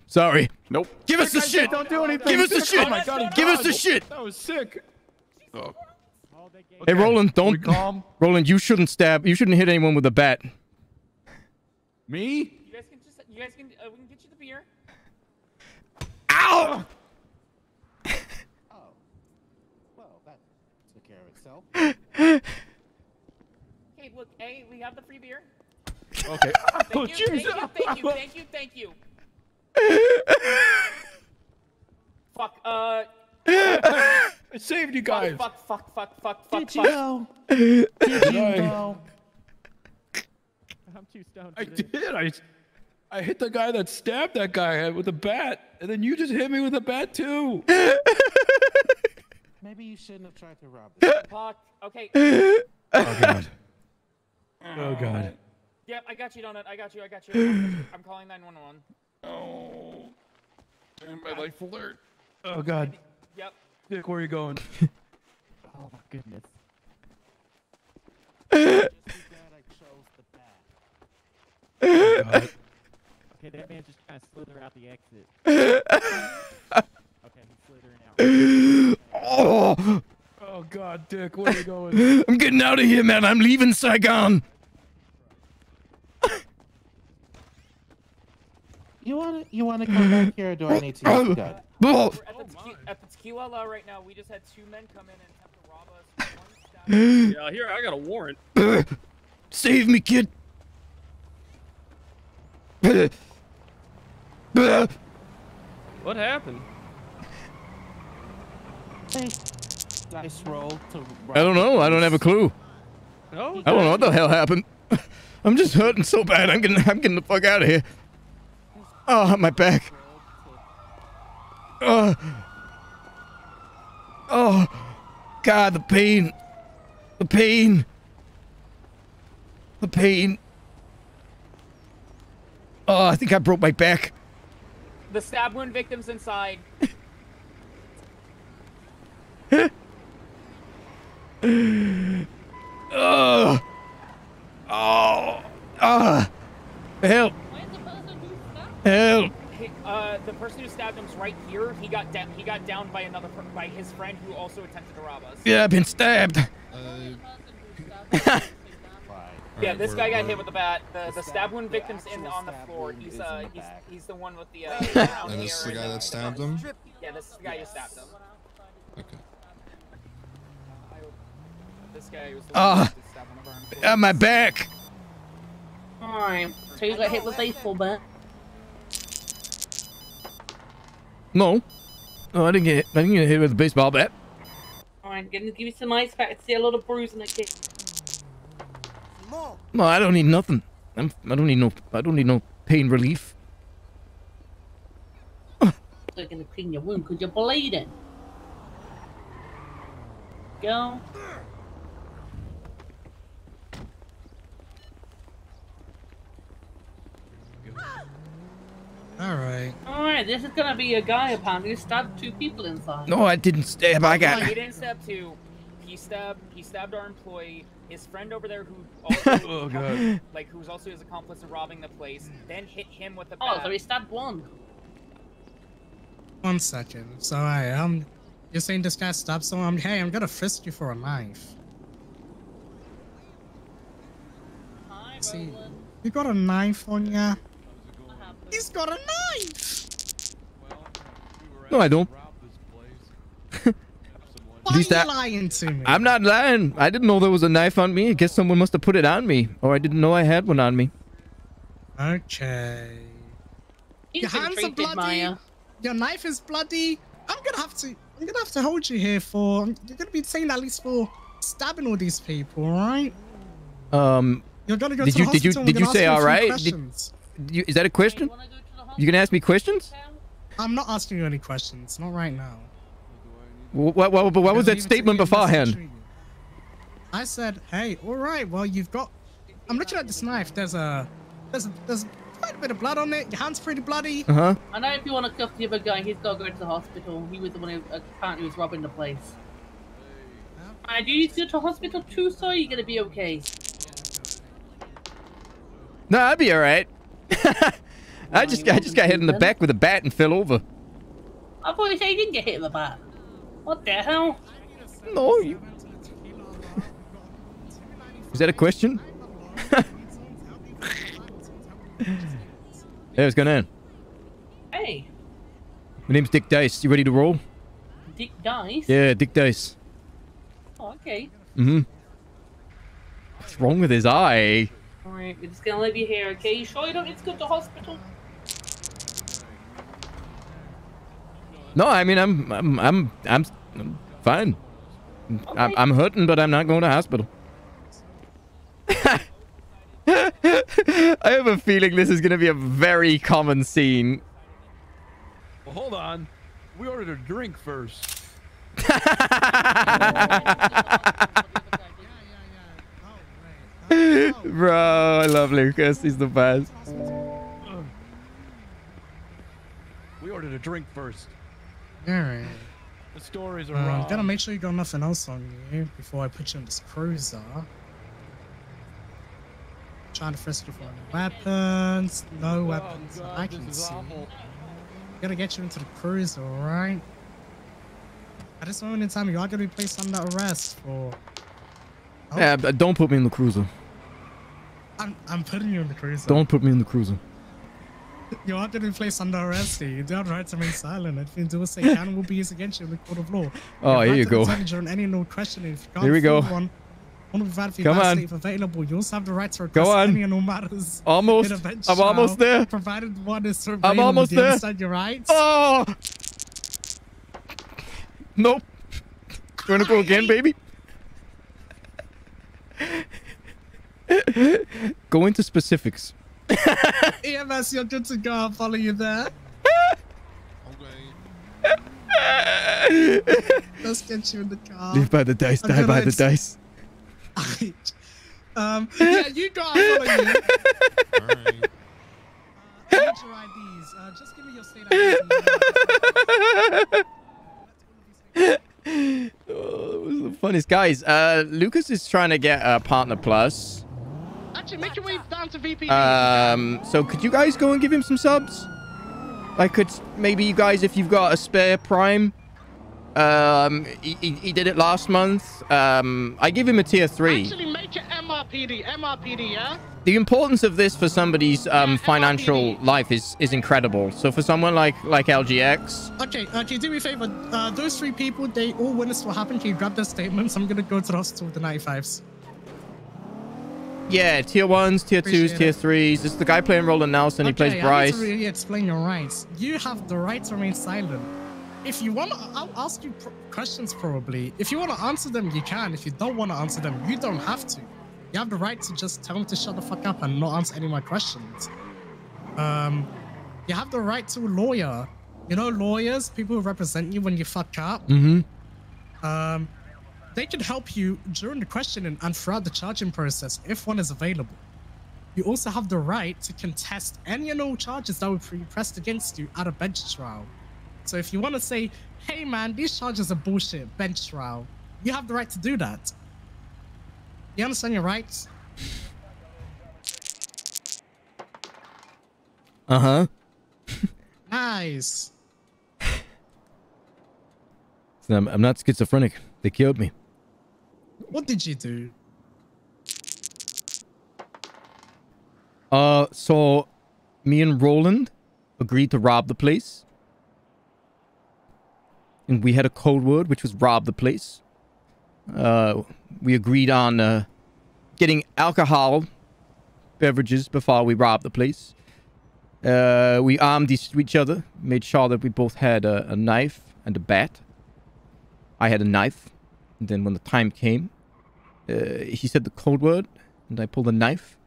Sorry. Nope. Give us the shit. Don't do anything. Give us the shit. Oh my God, Give us the shit. That was sick. Oh. Hey, Roland, don't. calm? Roland, you shouldn't stab. You shouldn't hit anyone with a bat. Me? You guys can just you guys can uh, we can get you the beer. Ow! oh. Well, that took care of itself. Hey, look, hey, we have the free beer. Okay. Thank you, thank you, thank you, thank you, thank you. Fuck. Uh. I saved you guys. Fuck. Fuck. Fuck. Fuck. Fuck. Did you know? Did you know? I'm too stoned. I did. I, I hit the guy that stabbed that guy with a bat, and then you just hit me with a bat too. Maybe you shouldn't have tried to rob this. Fuck. Okay. Oh god. Oh, oh god. Yep, I got you, Donut. I got you. I got you. I'm, I'm calling 911. Oh. And my life alert. Oh god. Yep. Dick, where are you going? Oh my goodness. Oh, God. Okay, that man just kind of slither out the exit. okay, he's slithering out. Oh, Oh god, Dick, where are you going? I'm getting out of here, man. I'm leaving Saigon. You wanna you wanna come back here or do I need to use the gun? Oh, We're at the, tequi- at the tequila right now. We just had two men come in and attempt to rob us. One stab- Yeah, here I got a warrant. Save me, kid. What happened? Hey, dice roll to I don't know. I don't have a clue. Oh, I don't know what the hell happened. I'm just hurting so bad. I'm getting, I'm getting the fuck out of here. Oh, my back. Oh, oh, God, the pain, the pain, the pain. Oh, I think I broke my back. The stab wound victims inside. Oh, oh, ah, help, help. Uh, the person who stabbed him's right here. He got down. He got downed by another by his friend who also attempted to rob us. Yeah, I've been stabbed. Yeah, this guy got hit with the bat. The the stab wound victim's in on the floor. He's uh he's he's the one with the uh. brown And this is the hair guy that stabbed him? Yeah, this is the guy who stabbed him. Okay. This guy was Ah, who stabbed one of our employees. ah, my back. Alright, so you got hit with a baseball bat. No, no, I didn't get, hit. I didn't get hit with a baseball bat. Alright, gonna give you some ice pack. See a lot of bruising again. No, I don't need nothing. I'm, I don't need no, I don't need no pain relief. They're gonna clean your wound because you're bleeding. Go. All right. Alright, this is gonna be a guy apparently who stabbed two people inside. No, I didn't stab. I oh, No, got. he didn't stab two. He stabbed. He stabbed our employee. His friend over there, who also, Oh, God. like, who's also his accomplice in robbing the place, then hit him with a bat. Oh, so he stabbed one. One second. So I am. You're saying this guy stabbed someone? I'm, hey, I'm gonna frisk you for a knife. See, you got a knife on ya? He's got a knife. No, I don't. Why At least are you that- lying to me? I'm not lying. I didn't know there was a knife on me. I guess someone must have put it on me, or I didn't know I had one on me. Okay. He's Your hands are bloody. Maya. Your knife is bloody. I'm gonna have to. I'm gonna have to hold you here for. You're gonna be saying at least for stabbing all these people, right? Um, You're gonna go did to you the did you did you say all right? you a all few right? Did, you, is that a question? You gonna ask me questions? I'm not asking you any questions. Not right now. What what, what, what was that Leave it to statement beforehand? I said, hey, all right. Well, you've got. I'm looking at this knife. There's a. There's a, there's quite a bit of blood on it. Your hand's pretty bloody. Uh huh. I know if you want to cuff the other guy, he's got to go to the hospital. He was the one who apparently was robbing the place. And do you need to go to hospital too, so you're gonna be okay. No, I'd be all right. I just I just got hit in the back with a bat and fell over. I thought you said you didn't get hit with a bat. What the hell? No. You... Is that a question? hey, what's going on? Hey, My name's Dick Dice. You ready to roll? Dick Dice. Yeah, Dick Dice. Oh, okay. Mm-hmm. What's wrong with his eye? Alright, we're just gonna leave you here, okay? You sure you don't need to go to the hospital? No, I mean I'm I'm I'm I'm, I'm fine. I'm, I'm hurting, but I'm not going to hospital. I have a feeling this is going to be a very common scene. Well, hold on. We ordered a drink first. Bro, I love Lucas. He's the best. We ordered a drink first. Alright. The stories are Um, wrong. gotta make sure you got nothing else on you before I put you in this cruiser. Trying to frisk you for any weapons. No weapons that I can see. Gotta get you into the cruiser, alright? At this moment in time, you are gonna be placed under arrest for. Oh, Yeah, don't put me in the cruiser. I'm, I'm putting you in the cruiser. Don't put me in the cruiser. You are going to be placed under arrest here. You do not have the right to remain silent. Anything you do say can will be used against you in the court of law. Oh, here you go. during any all questioning. If you Here we go. One, one provided for Come on. if available. You also have the right to Go on. any and all matters. Almost. I'm almost trial, there. Provided one is I'm almost there. understand your rights? Oh! Nope. You wanna go again, baby? go into specifics. EMS, you're good to go. I'll follow you there. Let's get you in the car. Live by the dice, I'm die by the dice. um, yeah, you go. I'll follow you. Uh, your IDs. Uh, just give me your state IDs. Oh, that was the funniest. Guys, uh, Lucas is trying to get a partner plus. Actually, make your way down to VP. Um, so could you guys go and give him some subs? I could maybe you guys, if you've got a spare prime, um, he, he, he did it last month. Um, I give him a tier three. Actually, make it MRPD. MRPD, yeah? The importance of this for somebody's um financial life is is incredible. So for someone like like LGX, Okay, okay, do me a favor. Uh, those three people, they all witnessed what happened. Can you grab their statements? I'm gonna go to the hospital with the 95s. Yeah, tier ones, tier twos, Appreciate tier threes. It's the guy playing Roland Nelson. He plays okay, I Bryce. need to really explain your rights. You have the right to remain silent. If you want, I'll ask you questions probably. If you want to answer them, you can. If you don't want to answer them, you don't have to. You have the right to just tell me to shut the fuck up and not answer any of my questions. Um, you have the right to a lawyer. You know, lawyers, people who represent you when you fuck up. Mm-hmm. Um, they can help you during the questioning and throughout the charging process if one is available. You also have the right to contest any and all charges that be pressed against you at a bench trial. So if you want to say, hey man, these charges are bullshit, bench trial, you have the right to do that. You understand your rights? Uh huh. Nice. I'm, I'm not schizophrenic. They killed me. What did you do? Uh, so me and Roland agreed to rob the place. And we had a code word, which was rob the place. Uh, we agreed on uh, getting alcohol beverages before we robbed the place. Uh, we armed each, other, made sure that we both had a, a knife and a bat. I had a knife. And then when the time came, uh, he said the code word, and I pulled a knife.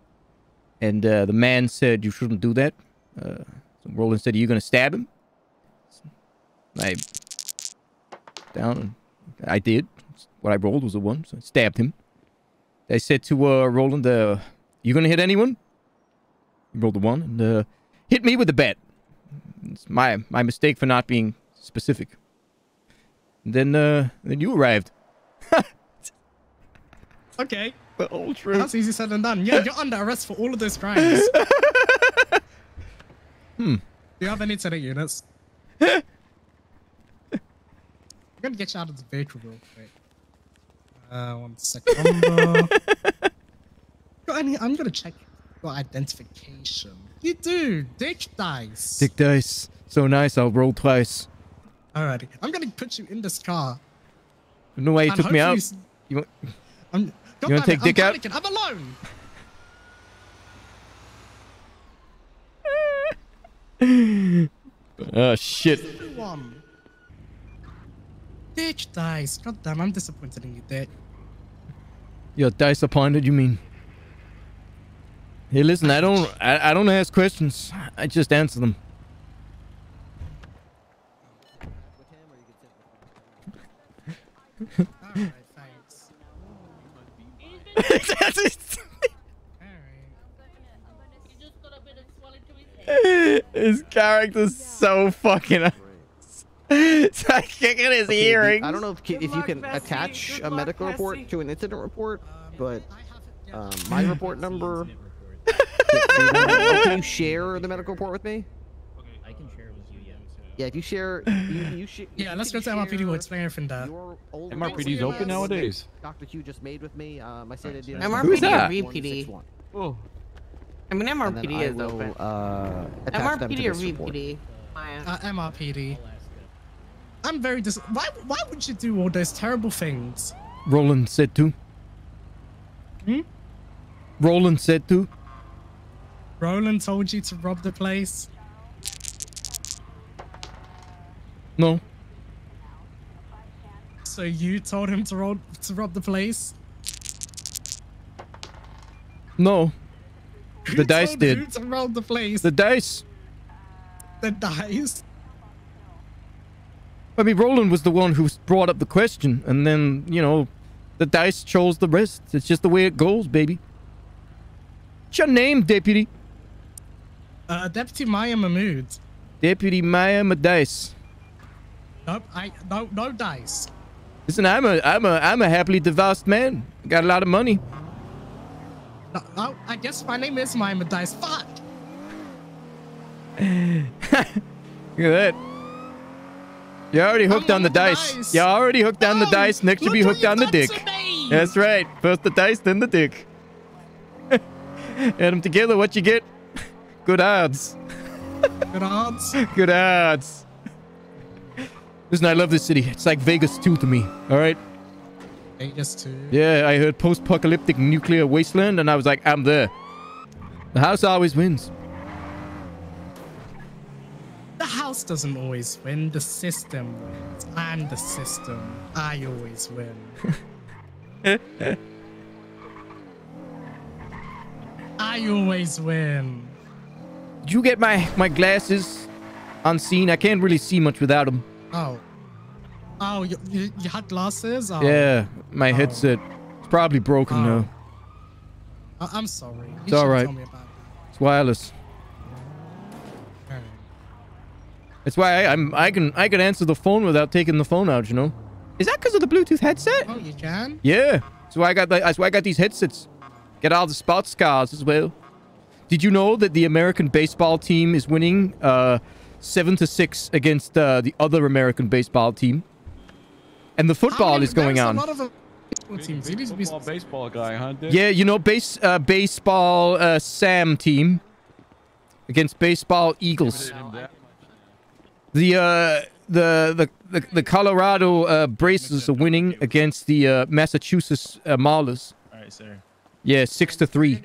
And uh, the man said, You shouldn't do that. Uh, so Roland said, Are you going to stab him? I. Down. I did. What I rolled was a one, so I stabbed him. I said to uh, Roland, uh, You going to hit anyone? He rolled a one and uh, hit me with a bat. It's my, my mistake for not being specific. And then, uh, then you arrived. Okay. The whole truth. That's easy said and done. Yeah, you're under arrest for all of those crimes. Hmm. Do you have any today units? I'm gonna get you out of the vehicle real quick. Uh, one second. Got any? I'm gonna check your identification. You do. Dick dice. Dick dice. So nice, I'll roll twice. Alrighty. I'm gonna put you in this car. No way you And took me out. hopefully s- You want, I'm. God You damn it, take Dick I'm out? panicking. I'm alone. oh, shit. One. Dick dice. God damn, I'm disappointed in you, Dick. You're disappointed, you mean? Hey, listen, I don't, I, I don't ask questions. I just answer them. Alright, thanks. His character's so fucking. it's like kicking his Okay, earrings. I don't know if, ki- if you can attach a medical report to an incident report, but um, my report number. can you share the medical report with me? I can share it with you, yeah. Yeah, if you share, you, you sh- Yeah, let's go to MRPD. We'll explain everything there. MRPD's open nowadays. Dr. Q just made with me. Um, I said it. MRPD Who's or that? Oh. I mean, MRPD I is will, open. Uh, attach them to MRPD or this report. VPD? Uh, MRPD. I'm very dis. Why? Why would you do all those terrible things? Roland said to. Hmm? Roland said to. Roland told you to rob the place. No. So you told him to rob to rob the place. No. The dice did. You to rob the place. The dice. The dice. I mean, Roland was the one who brought up the question, and then, you know, the dice chose the rest. It's just the way it goes, baby. What's your name, Deputy? Uh, Deputy Maya Mahmoud. Deputy Maya Madice. Nope. I no no dice. Listen, I'm a, I'm a, I'm a happily divorced man. Got a lot of money. No, no, I guess my name is Maya Dice. Fuck. Look at that. You're already hooked on the dice. You're already hooked on the dice. Next, you'll be hooked on the dick. That's right. First the dice, then the dick. Add them together. What you get? Good odds. Good odds. Good odds. Listen, I love this city. It's like Vegas 2 to me. All right. Vegas too. Yeah, I heard post-apocalyptic nuclear wasteland, and I was like, I'm there. The house always wins. The house doesn't always win. The system wins. I'm the system. I always win. I always win. Did you get my my glasses on scene? I can't really see much without them. Oh. Oh, you, you, you had glasses? Oh. Yeah, my headset. It's probably broken now. I, I'm sorry. You It's all right. told me about it. It's wireless. That's why I, I'm I can I can answer the phone without taking the phone out. You know? Is that because of the Bluetooth headset? Oh, you can? Yeah. That's why I got that's why I got these headsets. Get all the sports cars as well. Did you know that the American baseball team is winning uh, seven to six against uh, the other American baseball team? And the football is going on. A lot of football teams. You need Football, baseball guy, huh? Dick? Yeah, you know, base uh, baseball uh, Sam team against baseball Eagles. The uh, the the the, the Colorado uh, Braces are winning against the uh, Massachusetts uh, Maulers. All right, sir. Yeah, six to three.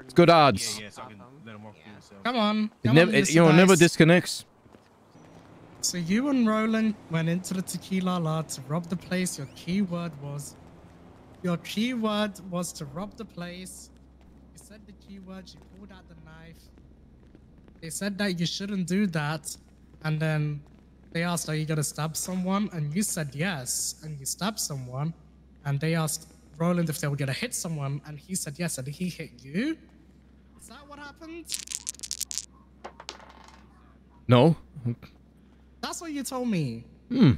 It's good odds. Yeah, yeah, so I can let him walk through. So. Come on. It Come never, on, it, you know, it never disconnects. So you and Roland went into the tequila lot to rob the place. Your keyword was your keyword was to rob the place. You said the keyword, you pulled out the knife. They said that you shouldn't do that. And then they asked, Are you gonna stab someone? And you said yes, and you stabbed someone. And they asked Roland if they were gonna hit someone, and he said yes, and he hit you? Is that what happened? No. That's what you told me. Hmm.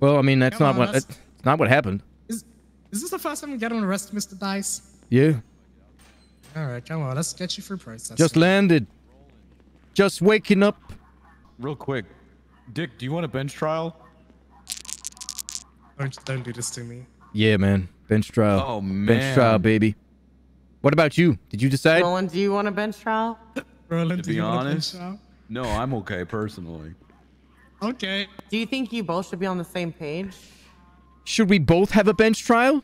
Well, I mean, that's Come not on, what that's- it's not what happened. Is is this the first time you get on arrest, Mr. Dice? Yeah. All right, come on, let's get you through process. Just landed. Just waking up. Real quick, Dick, do you want a bench trial? Don't, don't do this to me. Yeah, man. Bench trial. Oh, man. Bench trial, baby. What about you? Did you decide? Roland, do you want a bench trial? Roland, To be honest, no, I'm okay personally. Okay. Do you think you both should be on the same page? Should we both have a bench trial?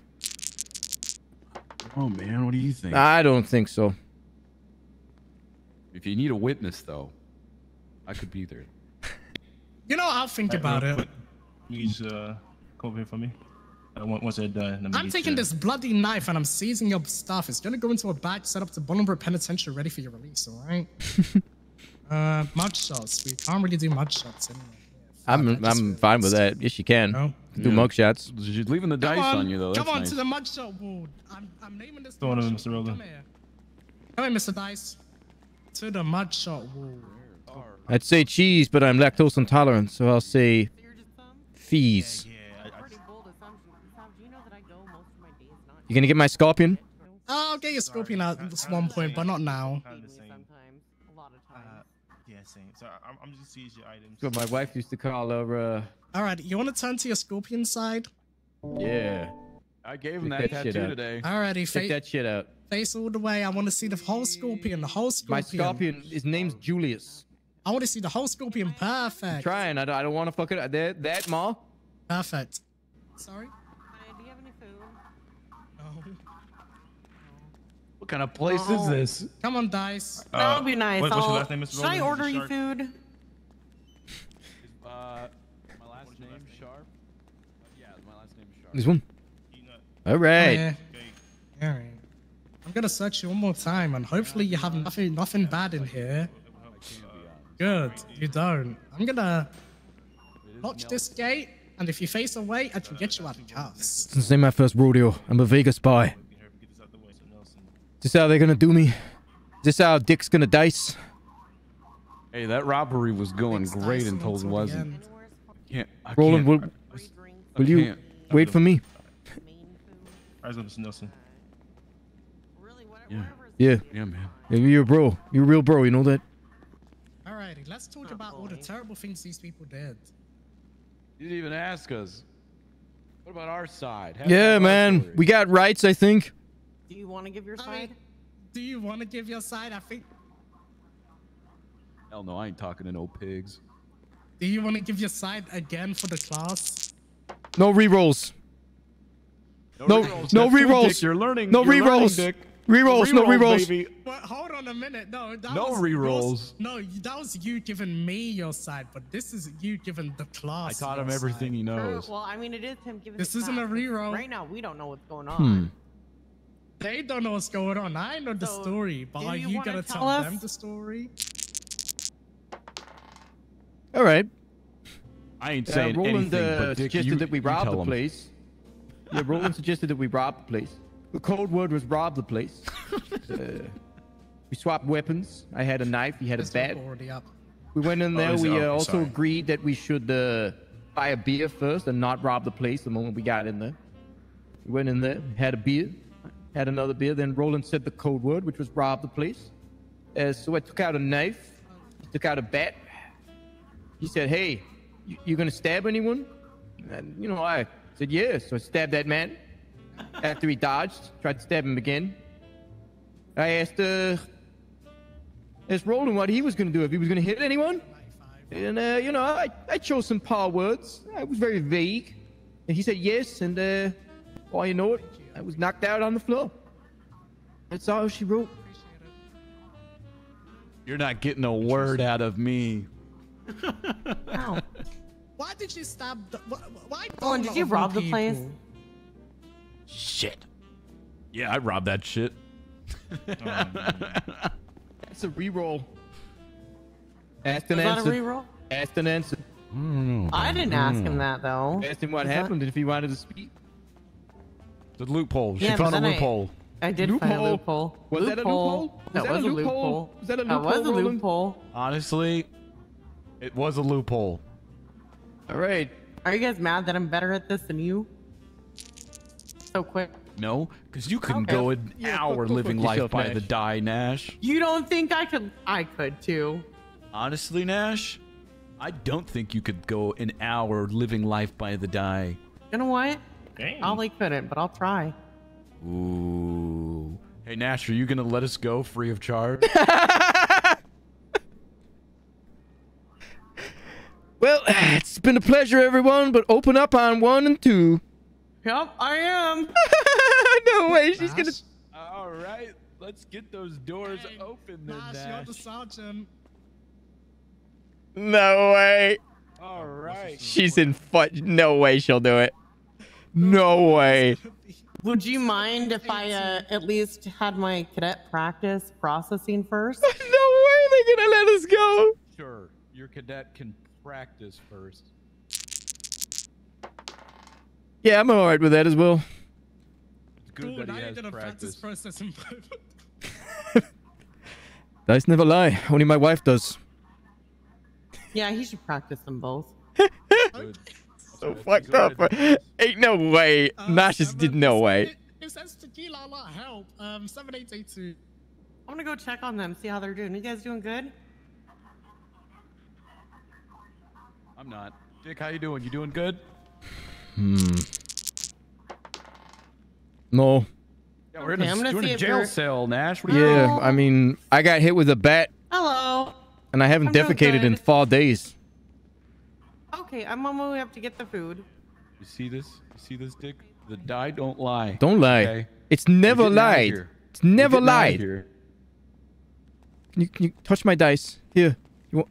Oh man, what do you think? I don't think so. If you need a witness, though, I could be there. You know, I'll think about it. You just uh, come here for me. Uh, on- once they're done, let me I'm taking you- this bloody knife and I'm seizing your stuff. It's gonna go into a bag set up to Bolingbroke Penitentiary ready for your release, alright? uh, mud shots. We can't really do mud shots anyway. I'm I'm fine with that. Yes, you can. Do Yeah. mug shots. She's leaving the dice Come on, you though. Come on nice. to the mud shot ward. I'm, I'm naming this. Go on, mud uh. Mr. Rogan. Come here. Come here, Mr. Dice. To the mud shot ward. I'd say cheese, but I'm lactose intolerant, so I'll say fees. You gonna get my scorpion? I'll get your scorpion at this one point, but not now. Yeah, same. So I'm, I'm just seeing your items. That's what my wife used to call her. Uh, All right, you want to turn to your scorpion side? yeah. I gave him Check that, shit tattoo out. today. Alrighty, Check face, that shit out. face all the way. I want to see the whole scorpion, the whole scorpion. My scorpion. scorpion, his name's Julius. I want to see the whole scorpion. Perfect. trying. I don't, I don't want to fuck it. That, that, Ma? Perfect. Sorry? What kind of place is Oh. this? Come on, Dice. That would be nice. what- what's your I'll- last name, Mr. Should I order Mr. you food? Uh, my last name Sharp. Yeah, my last name Sharp. This one. All right. Yeah. Alright. I'm gonna search you one more time, and hopefully you have nothing, nothing bad in here. Good. You don't. I'm gonna lock this gate, and if you face away, I can get you out of cuffs. This ain't my first rodeo. I'm a Vegas spy. This how they're gonna do me? This how Dick's gonna dice? Hey, that robbery was going great until it wasn't. Can't. I Roland, can't. will, I will you can't. wait for me? Rise up, Mr. Nelson. Yeah. Yeah. Yeah, man. Yeah, You're a bro. You're a real bro. You know that? Alrighty, let's talk about all the terrible things these people did. You didn't even ask us. What about our side? Have Yeah, man. story. We got rights, I think. Do you want to give your side? Do you want to give your side? I think. Hell no, I ain't talking to no pigs. Do you want to give your side again for the class? No rerolls. No, no rerolls. That's cool, You're learning- No you're learning, rerolls. Dick. Rerolls. No Rerolls, rerolls. baby. But hold on a minute. No, that No was rerolls. No, that was you giving me your side, but this is you giving the class. I class. taught him your everything he Sure, knows. well, I mean, it is him giving. This isn't a class, but reroll. Right now, we don't know what's going on. Hmm. Side. They don't know what's going on. I know the So, story, but are you you wanna gonna tell tell them the story? All right. I ain't Uh, saying Roland anything, uh, but Dick, suggested you, that we rob the him. place. Yeah, Roland suggested that we rob the place. The code word was rob the place. uh, we swapped weapons. I had a knife. He had a bat. up. We went in Oh, there. is it? we uh, also sorry. agreed that we should uh, buy a beer first and not rob the place the moment we got in there. We went in there, had a beer, had another beer. Then Roland said the code word, which was rob the place. Uh, so I took out a knife, took out a bat. He said, "Hey, you, you gonna stab anyone?" And you know, I said, "Yeah." So I stabbed that man. After he dodged, tried to stab him again. I asked, uh, asked Roland what he was gonna do if he was gonna hit anyone. And uh, you know, I, I chose some power words. I was very vague. And he said yes, and uh, well, you know it, I was knocked out on the floor. That's all she wrote. You're not getting a word out of me. Why did you stab? The, wh- wh- why? Roland, did you vulnerable rob the place? Shit. Yeah, I robbed that shit. That's a reroll. Asked an answer. that a reroll? Asked an answer. I didn't ask him that though. Asked him what Is that- happened and if he wanted to speak. The loophole. She Yeah, but found a then I- loophole. I did find a loophole. Was that a loophole? That Was that was a a loophole? loophole. Was that a That was a loophole, Roland? loophole. Honestly, it was a loophole. All right. Are you guys mad that I'm better at this than you? So quick. No, because you couldn't Okay. go an Yeah, go- hour go living fuck life yourself, by Nash. the die, Nash. You don't think I could? I could too. Honestly, Nash, I don't think you could go an hour living life by the die. You know what? Dang. Ollie couldn't, but I'll try. Ooh. Hey, Nash, are you gonna let us go free of charge? Well, it's been a pleasure, everyone, but open up on one and two. Yep, I am. no way, she's gonna. All right, let's get those doors open then, Nash, you're the sergeant. No way. All right. She's in foot. No way she'll do it. No way. Would you mind if I uh, at least had my cadet practice processing first? no way they're gonna let us go. Sure. Your cadet can practice first. Yeah, I'm alright with that as well. It's good Cool, that now he you're has gonna practice. practice processing. Dice never lie. Only my wife does. Yeah, he should practice them both. So fucked up. Ain't no way. Nash just did no way. It says tequila a lot help. Um, seven eight eight two. I'm gonna go check on them, see how they're doing. Are You guys doing good? I'm not. Dick, how you doing? You doing good? Hmm. No. Yeah, we're in Okay, I'm a, doing a jail you're- cell, Nash. What are you Yeah, I mean, I got hit with a bat Hello. and I haven't I'm defecated in four days. Okay, I'm on my way up to get the food. You see this? You see this, Dick? The die don't lie. Don't lie. Okay? It's never getting lied. It's never getting lied. here. Can you, can you touch my dice? Here. You want?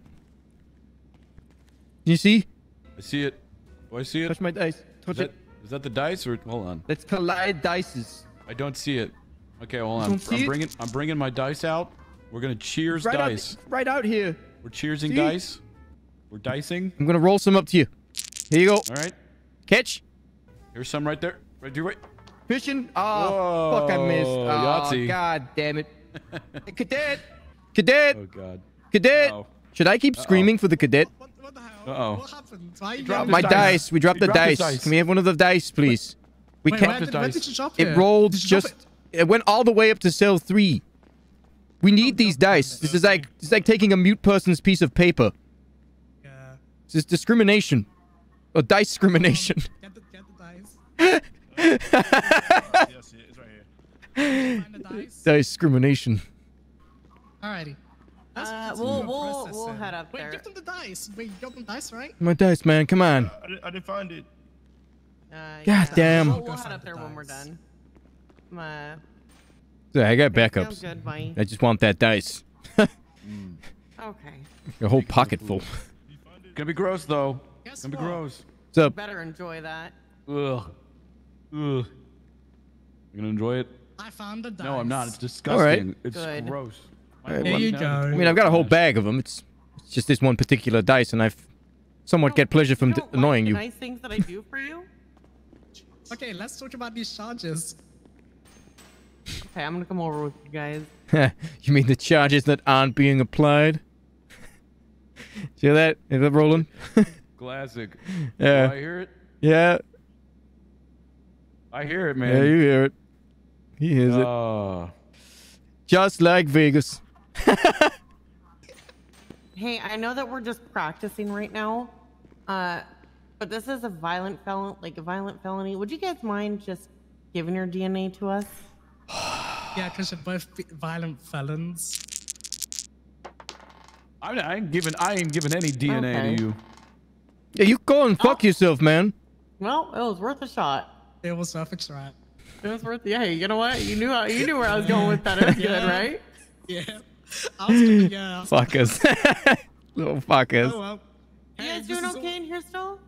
You see? I see it. Do I see it? Touch my dice. Touch is that, it. Is that the dice or hold on? Let's collide dices. I don't see it. Okay, hold on. don't I'm it? bringing I'm bringing my dice out. We're gonna cheers Right out, dice. right out here. We're cheersing See? dice. We're dicing. I'm gonna roll some up to you. Here you go. All right. Catch. Here's some right there. Right there. Right. Fishing. Oh, fuck! I missed. Oh, Yahtzee. god damn it. Cadet. Cadet. Oh god. Cadet. Uh-oh. Should I keep Uh-oh. screaming for the cadet? Uh oh. What happened? Why Dropped? My dice. dice. We dropped He the dropped dice. dice. Can we have one of the dice, please? We can't. where where did you drop It it? rolled Did you drop just. It went all the way up to cell three. We need these dice. This is like it's like taking a mute person's piece of paper. Yeah. This is discrimination. Or dice discrimination. Get the, get the dice. yes, it's right here. Find the dice. dice discrimination. Alrighty. Uh, we'll we'll we'll head up Wait, there. give them the dice. Wait, you got them dice, right? My dice, man. Come on. I, didn't- I didn't find it. Uh, God yeah. damn. We'll, we'll head find up the there when we're done. I'm, uh, Yeah, I got Okay, backups. good, I just want that dice. okay. A whole pocket full. Gonna be gross though. Guess Gonna be gross. What's up? Better enjoy that. Ugh. Ugh. You gonna enjoy it? I found the dice. No, I'm not. It's disgusting. It's Good. gross. Alright, There well, you go. I mean, I've got a whole bag of them. It's, it's just this one particular dice, and I've somewhat get pleasure from You d- don't like annoying the you. Nice things that I do for you. Okay, let's talk about these charges. Okay, I'm gonna come over with you guys. you mean the charges that aren't being applied? See that? Is that rolling? Classic. Yeah. Do I hear it. yeah. I hear it, man. Yeah, you hear it. He hears it. Oh. Just like Vegas. Hey, I know that we're just practicing right now, uh, but this is a violent felon, like a violent felony. Would you guys mind just giving your DNA to us? Yeah, because you're both violent felons. I'm, I ain't giving. I ain't giving any DNA Okay. to you. Yeah, you go and fuck Oh. yourself, man. Well, it was worth a shot. It was worth a try. It was worth. Yeah, you know what? You knew how, you knew where I was going with that. It was good, Yeah. right? Yeah. I was gonna, yeah. Fuckers. Little fuckers. Oh, well. You guys this doing is okay in here still?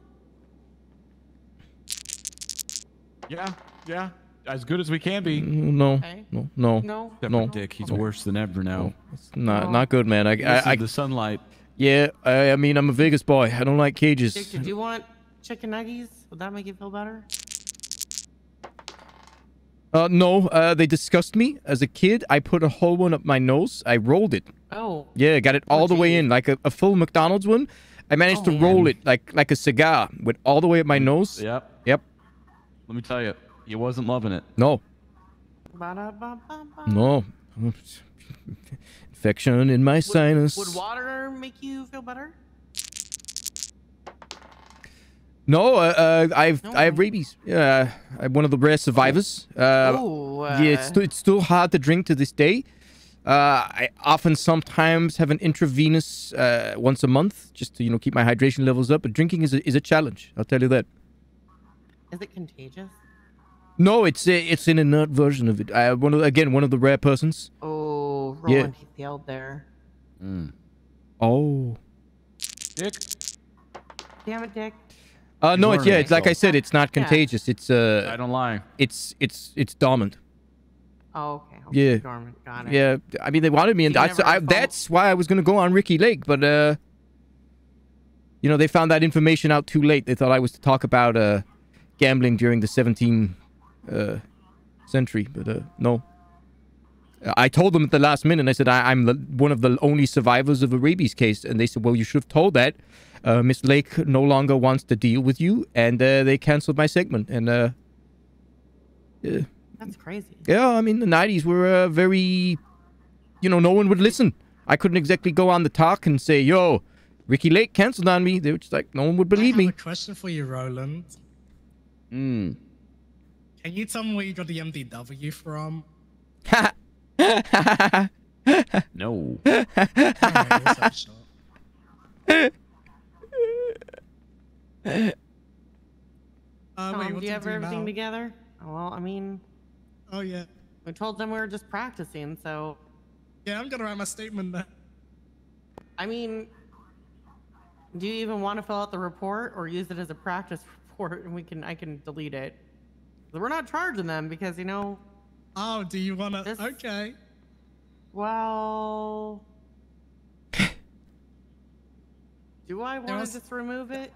Yeah, yeah. As good as we can be. No, Okay. no, no, No. Except no. Dick, he's worse than ever now. It's not Oh. not good, man. I, I, I the sunlight. yeah. I, I mean, I'm a Vegas boy. I don't like cages. Dick, did you want chicken nuggies? Would that make you feel better? Uh, no. Uh, they disgust me as a kid. I put a whole one up my nose. I rolled it. Oh. Yeah, got it all the way in, like a, a full McDonald's one. I managed Oh, to roll man. it like like a cigar, went all the way up my nose. Yep. Yep. Let me tell you, he wasn't loving it. No. No. Infection in my sinus. Would water make you feel better? No, uh, uh, I've No. I have rabies. Yeah, I'm one of the rare survivors. Uh, Oh, yeah, it's uh, still, it's still hard to drink to this day. Uh, I often sometimes have an intravenous uh, once a month just to you know keep my hydration levels up. But drinking is a, is a challenge. I'll tell you that. Is it contagious? No, it's a, it's an inert version of it. I one of, again one of the rare persons. Oh, Yeah. Roland, he failed there. Mm. Oh, Dick, Damn it, Dick. Uh, no, it's yeah. It's like I said. It's not Yeah. contagious. It's uh. I don't lie. It's it's it's dormant. Oh, okay. okay, Yeah. Dormant. Got it. Yeah. I mean, they wanted me, and You I, never I, that's why I was gonna go on Ricki Lake, but uh. You know, they found that information out too late. They thought I was to talk about uh, gambling during the 17th uh, century, but uh, no. I told them at the last minute. I said I, I'm one of the only survivors of a rabies case, and they said, "Well, you should have told that." Uh, Miss Lake no longer wants to deal with you, and uh, they canceled my segment. And uh, yeah, That's crazy. yeah, I mean the '90s were uh, very, you know, no one would listen. I couldn't exactly go on the talk and say, "Yo, Ricki Lake canceled on me." They were just like, no one would believe I have me. a question for you, Roland. Mm. Can you tell me where you got the MDW from? No. Alright, what's up, Uh, wait, what do you have everything now? together? Well, I mean, Oh yeah, we told them we were just practicing, so yeah. I'm gonna write my statement now. I mean, do you even want to fill out the report or use it as a practice report and we can I can delete it? We're not charging them because you know. Oh, do you wanna? Okay. Well. Do I want was- to just remove it?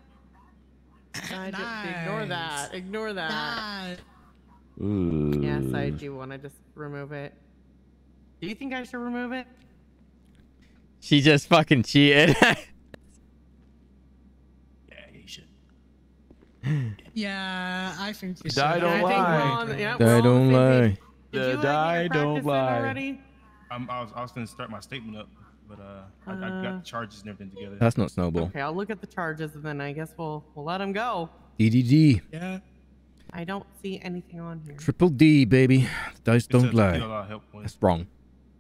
I just ignore that. Ignore that. Yes, I do want to just remove it. Do you think I should remove it? She just fucking cheated. Yeah, I think you should. Die don't I think we're lie. on- yeah, we're I don't same lie. page. Did The you, uh, die don't practice in lie. Already? I'm, I was, I was going to start my statement up, but uh, I, I Uh, got the charges and everything together. That's not Snowball. Okay, I'll look at the charges and then I guess we'll we'll let him go. DDD. Yeah. I don't see anything on here. Triple D, baby. The dice It don't says lie. feel a lot of help. That's wrong.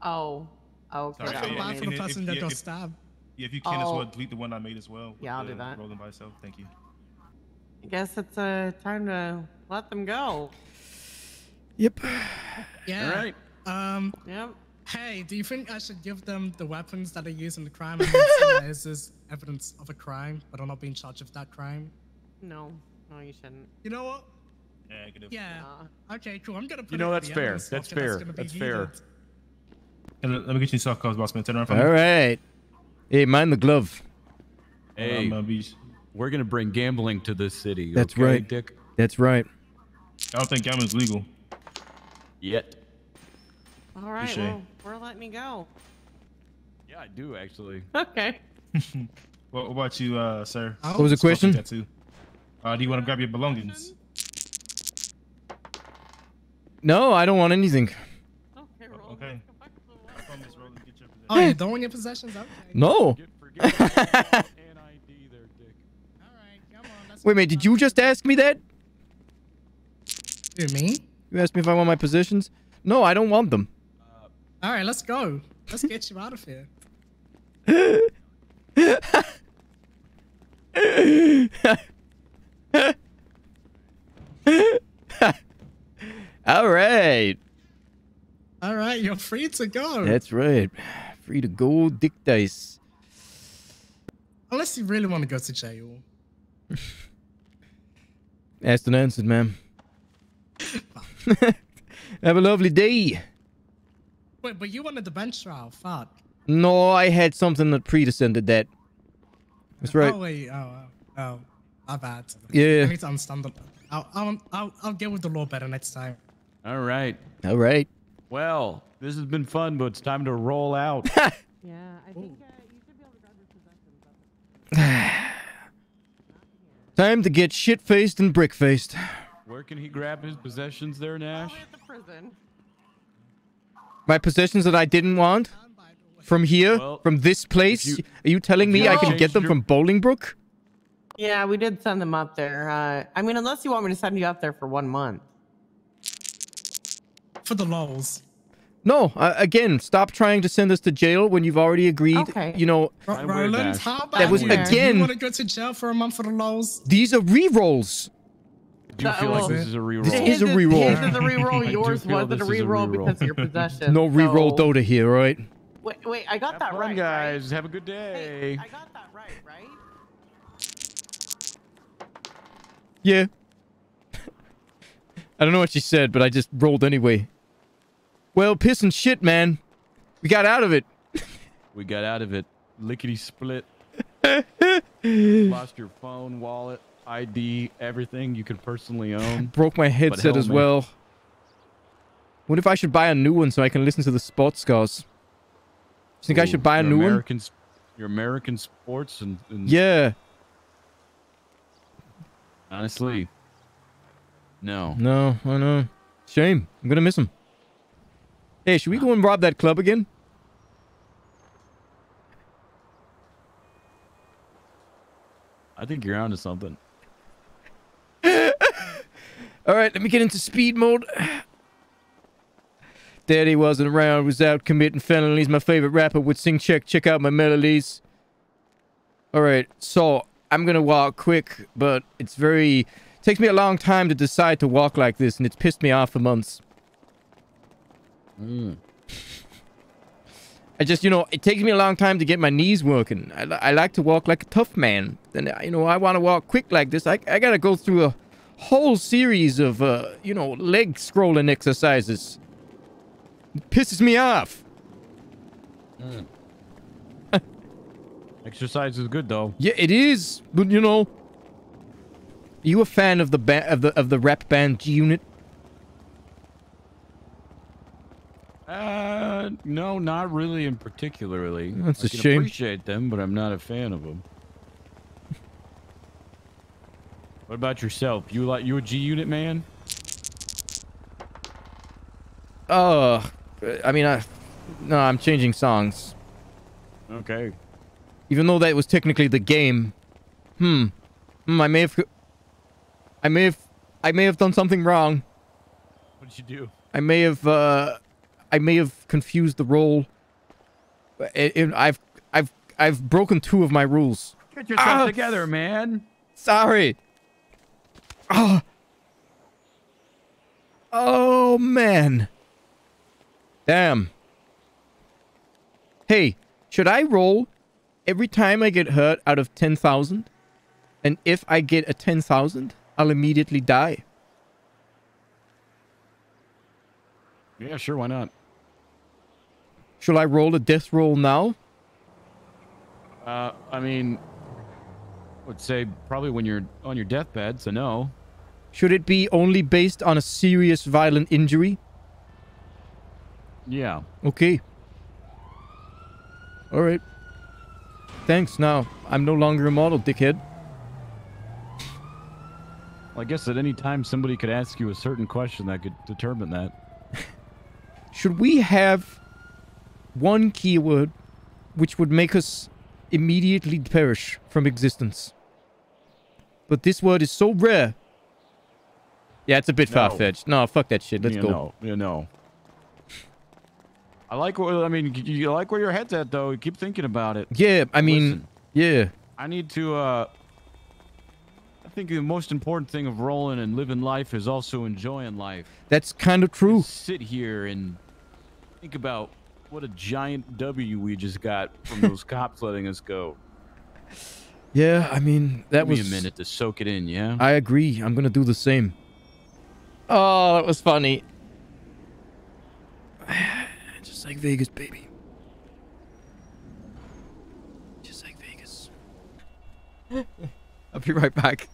Oh, okay. Sorry, that yeah, yeah, for the and if- person if- that yeah, got if- stabbed. Yeah, if you can as Oh. well, delete the one I made as well. Yeah, I'll with do that. Rolling by itself. Thank you. I guess it's uh, time to let them go. Yep. Yeah. All right. Um. Yep. Hey, do you think I should give them the weapons that they use in the crime? And then say this evidence of a crime, but I'm not being charged of that crime? No, no, you shouldn't. You know what? Negative. Yeah. Uh, Okay, cool. I'm gonna put You know in that's the fair. That's book, and fair. gonna That's fair. And let let me get you soft calls, boss man. Turn around for me. All right. Hey, mind the glove. Hey, I'm gonna be. we're gonna bring gambling to this city. That's okay, right. Dick. That's right. I don't think gambling's legal. Yet. all right, well, we're letting me go. Yeah, I do actually. Okay. What, what about you, uh, sir? What was the Sculpting question? Tattoo. Uh, do you want to grab your belongings? No, I don't want anything. Okay, roll. Okay. I promise, Roland, get your Oh, you don't want your possessions? Okay. No. Forget about NID there, Dick. Alright, Let's Wait, did you just ask me that? do me? You asked me if I want my positions? No, I don't want them. Uh, Alright, let's go. Let's get you out of here. All right. Alright, you're free to go. That's right. Free to go, dick dice. Unless you really want to go to jail. Asked and answered, ma'am. Have a lovely day. Wait, but you wanted the bench trial. Fuck. No, I had something that predescended that. That's oh, right. Oh, wait. Oh, oh, oh. My bad. Yeah. I need to understand that. I'll, I'll, I'll, I'll get with the law better next time. All right. All right. Well, this has been fun, but it's time to roll out. Yeah, I think uh, you should be able to grab your possessions. Time to get shit faced and brick faced. Where can he grab his possessions there, Nash? Probably at the prison. My possessions that I didn't want? From here? Well, from this place? you- Are you telling me you I can get them your- from Bolingbroke? Yeah, we did send them up there. Uh, I mean, unless you want me to send you up there for one month. For the lols. No, uh, again, stop trying to send us to jail when you've already agreed. Okay. You know, Ro- Roland, how about That was you? again- You want to go to jail for a month for the lols? these are re-rolls. Do you That feel like this is a reroll? This is a reroll. His is a reroll. do Yours wasn't a this is a reroll reroll. because of your possession. No re-roll so- Dota here, right? Wait, wait, I got Have that fun, right. guys. Right? Have a good day. Hey, I got that right, right? Yeah. I don't know what she said, but I just rolled anyway. Well, piss and shit, man. We got out of it. We got out of it. Lickety split. Lost your phone, wallet, ID, everything you could personally own. Broke my headset hell, as man, well. What if I should buy a new one so I can listen to the sports scars? Think I should buy a new one? American, s- Your American sports and, and Yeah. honestly, no. No, I know. Shame. I'm gonna miss him. Hey, should we go and rob that club again? I think you're onto something. All right, let me get into speed mode. Daddy wasn't around, was out committing felonies. My favorite rapper would sing check, check out my melodies. All right, so I'm gonna walk quick, but it's very takes me a long time to decide to walk like this, and it's pissed me off for months. Mm. I just, you know, it takes me a long time to get my knees working. I, I like to walk like a tough man. And, uh, you know, I want to walk quick like this. I, I got to go through a whole series of, uh, you know, leg scrolling exercises. It pisses me off. Mm. Exercise is good though. Yeah, it is. But, you know, are you a fan of the ba- of the of the rap band G Unit? Uh, no, not really in particularly. That's I a shame. appreciate them, but I'm not a fan of them. what about yourself? You like you a G Unit man? Uh, I mean, I, no, I'm changing songs. Okay. Even though that was technically the game. Hmm. Hmm, I may have... I may have... I may have done something wrong. What did you do? I may have, uh... I may have confused the role. It, it- I've... I've... I've broken two of my rules. Get yourself Ah! together, man. Sorry. Oh. Oh, man. Damn. Hey, should I roll every time I get hurt out of 10,000? And if I get a 10,000, I'll immediately die. Yeah, sure. Why not? Shall I roll a death roll now? Uh, I mean, I would say probably when you're on your deathbed. So no. Should it be only based on a serious violent injury? Yeah. Okay. All right. Thanks. Now, I'm no longer a model, dickhead. Well, I guess at any time somebody could ask you a certain question that could determine that. Should we have one keyword which would make us immediately perish from existence? But this word is so rare. Yeah, it's a bit No. far-fetched. No, fuck that shit. Let's you go. Know, you know. I like what I mean. You, like where your head's at, though. You Keep thinking about it. Yeah, I mean, Listen. yeah. I need to. uh I think the most important thing of rolling and living life is also enjoying life. That's kind of true. Sit here and think about what a giant W we just got from those cops letting us go. Yeah, I mean, that Give was me a minute to soak it in. Yeah. I agree. I'm gonna do the same. Oh, that was funny. Just like Vegas, baby. Just like Vegas. I'll be right back.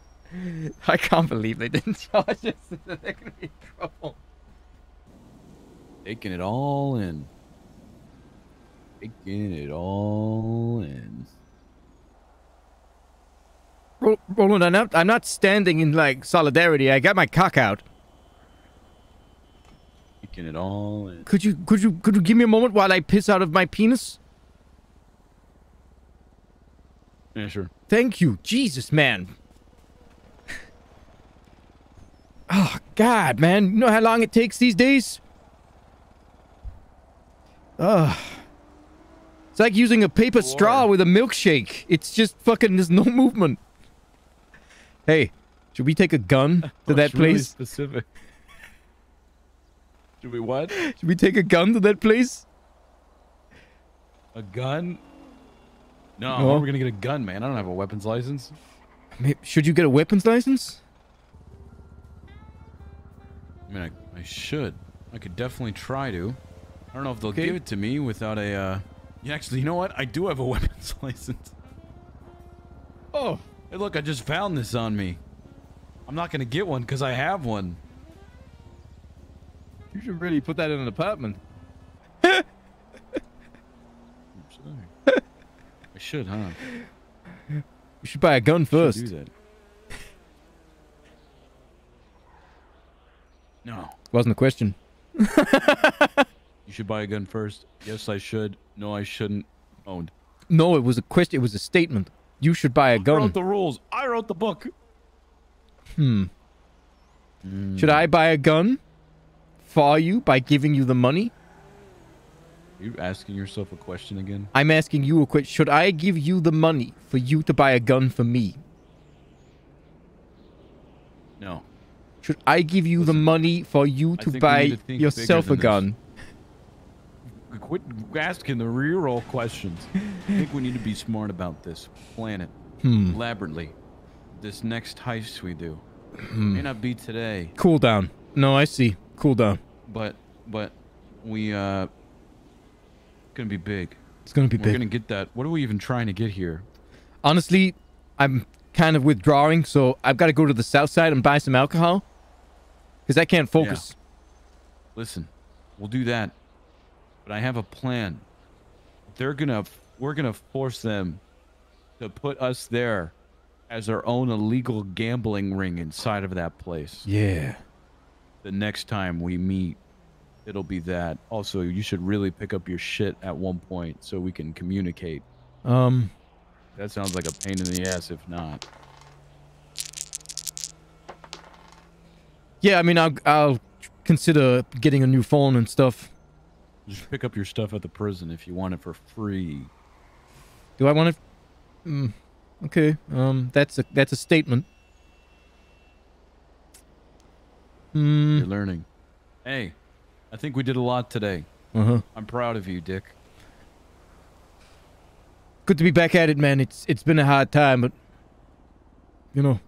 I can't believe they didn't charge us. They're gonna be in trouble. Taking it all in. Taking it all in. Roland, I'm not, I'm not standing in like solidarity. I got my cock out. Taking it all in. Could you, could you, could you give me a moment while I piss out of my penis? Yeah, sure. Thank you. Jesus, man. Oh, God, man. You know how long it takes these days? Ugh. It's like using a paper straw with a milkshake. It's just fucking, there's no movement. Hey, should we take a gun to that That's really place? specific. Should we what? Should we take a gun to that place? A gun? No, No. how are we gonna get a gun, man? I don't have a weapons license. Should you get a weapons license? I mean, I, I should. I could definitely try to. I don't know if they'll Okay. give it to me without a, uh... Yeah, actually, you know what? I do have a weapons license. Oh, hey, look, I just found this on me. I'm not gonna get one because I have one. You should really put that in an apartment. I should, huh? You should buy a gun Should first. do that. No. Wasn't a question. You should buy a gun first. Yes, I should. No, I shouldn't. Owned. No, it was a question. It was a statement. You should buy a I gun. I wrote the rules. I wrote the book. Hmm. Should I buy a gun for you by giving you the money? Are you asking yourself a question again? I'm asking you a question. Should I give you the money for you to buy a gun for me? No. Should I give you the money for you to buy yourself a gun? Quit asking the reroll questions. I think we need to be smart about this. planet. Hmm. Elaborately. This next heist we do. Hmm. May not be today, Cool down. No, I see. Cool down. but but we uh gonna be big. It's gonna be big. We're gonna get that. What are we even trying to get here? Honestly, I'm kind of withdrawing, so I've got to go to the south side and buy some alcohol because I can't focus. Listen, we'll do that. But I have a plan. They're gonna we're gonna force them to put us there as our own illegal gambling ring inside of that place. Yeah. The next time we meet, it'll be that. Also, you should really pick up your shit at one point so we can communicate. Um. That sounds like a pain in the ass if not. Yeah, I mean, I'll I'll consider getting a new phone and stuff. Just pick up your stuff at the prison if you want it for free. Do I want it? Mm, okay. Um, that's a that's a statement. Hmm. You're learning. Hey, I think we did a lot today. Uh huh. I'm proud of you, Dick. Good to be back at it, man. It's it's been a hard time, but you know,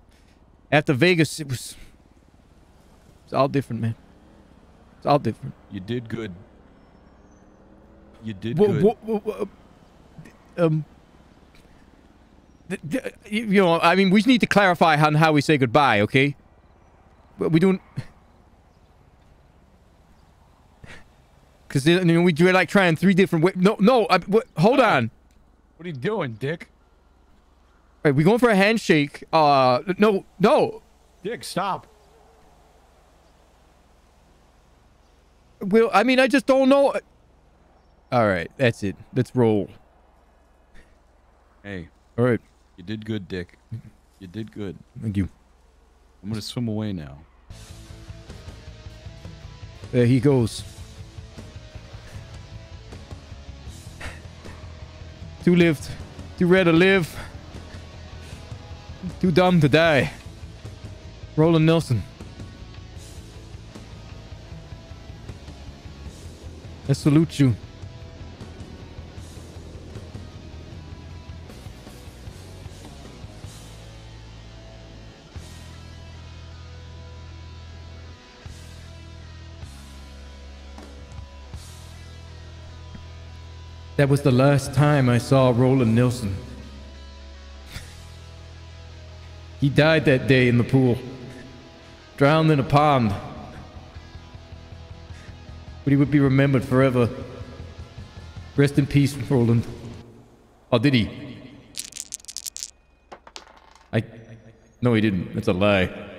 after Vegas, it was it's all different, man. It's all different. You did good. You did good. um. You know, I mean, we need to clarify on how we say goodbye, okay? We we don't. Because you know, we do like trying three different ways. No, no. I, hold on. What are you doing, Dick? Right, we going for a handshake. Uh, no, no. Dick, stop. Well, I mean, I just don't know. All right, that's it. Let's roll. Hey. All right. You did good, Dick. You did good. Thank you. I'm gonna swim away now. There he goes. Too lived. Too rare to live. Too dumb to die. Roland Nelson. I salute you. That was the last time I saw Roland Nelson. he died that day in the pool, drowned in a pond. But he would be remembered forever. Rest in peace, Roland. Oh, did he? I. No, he didn't. That's a lie.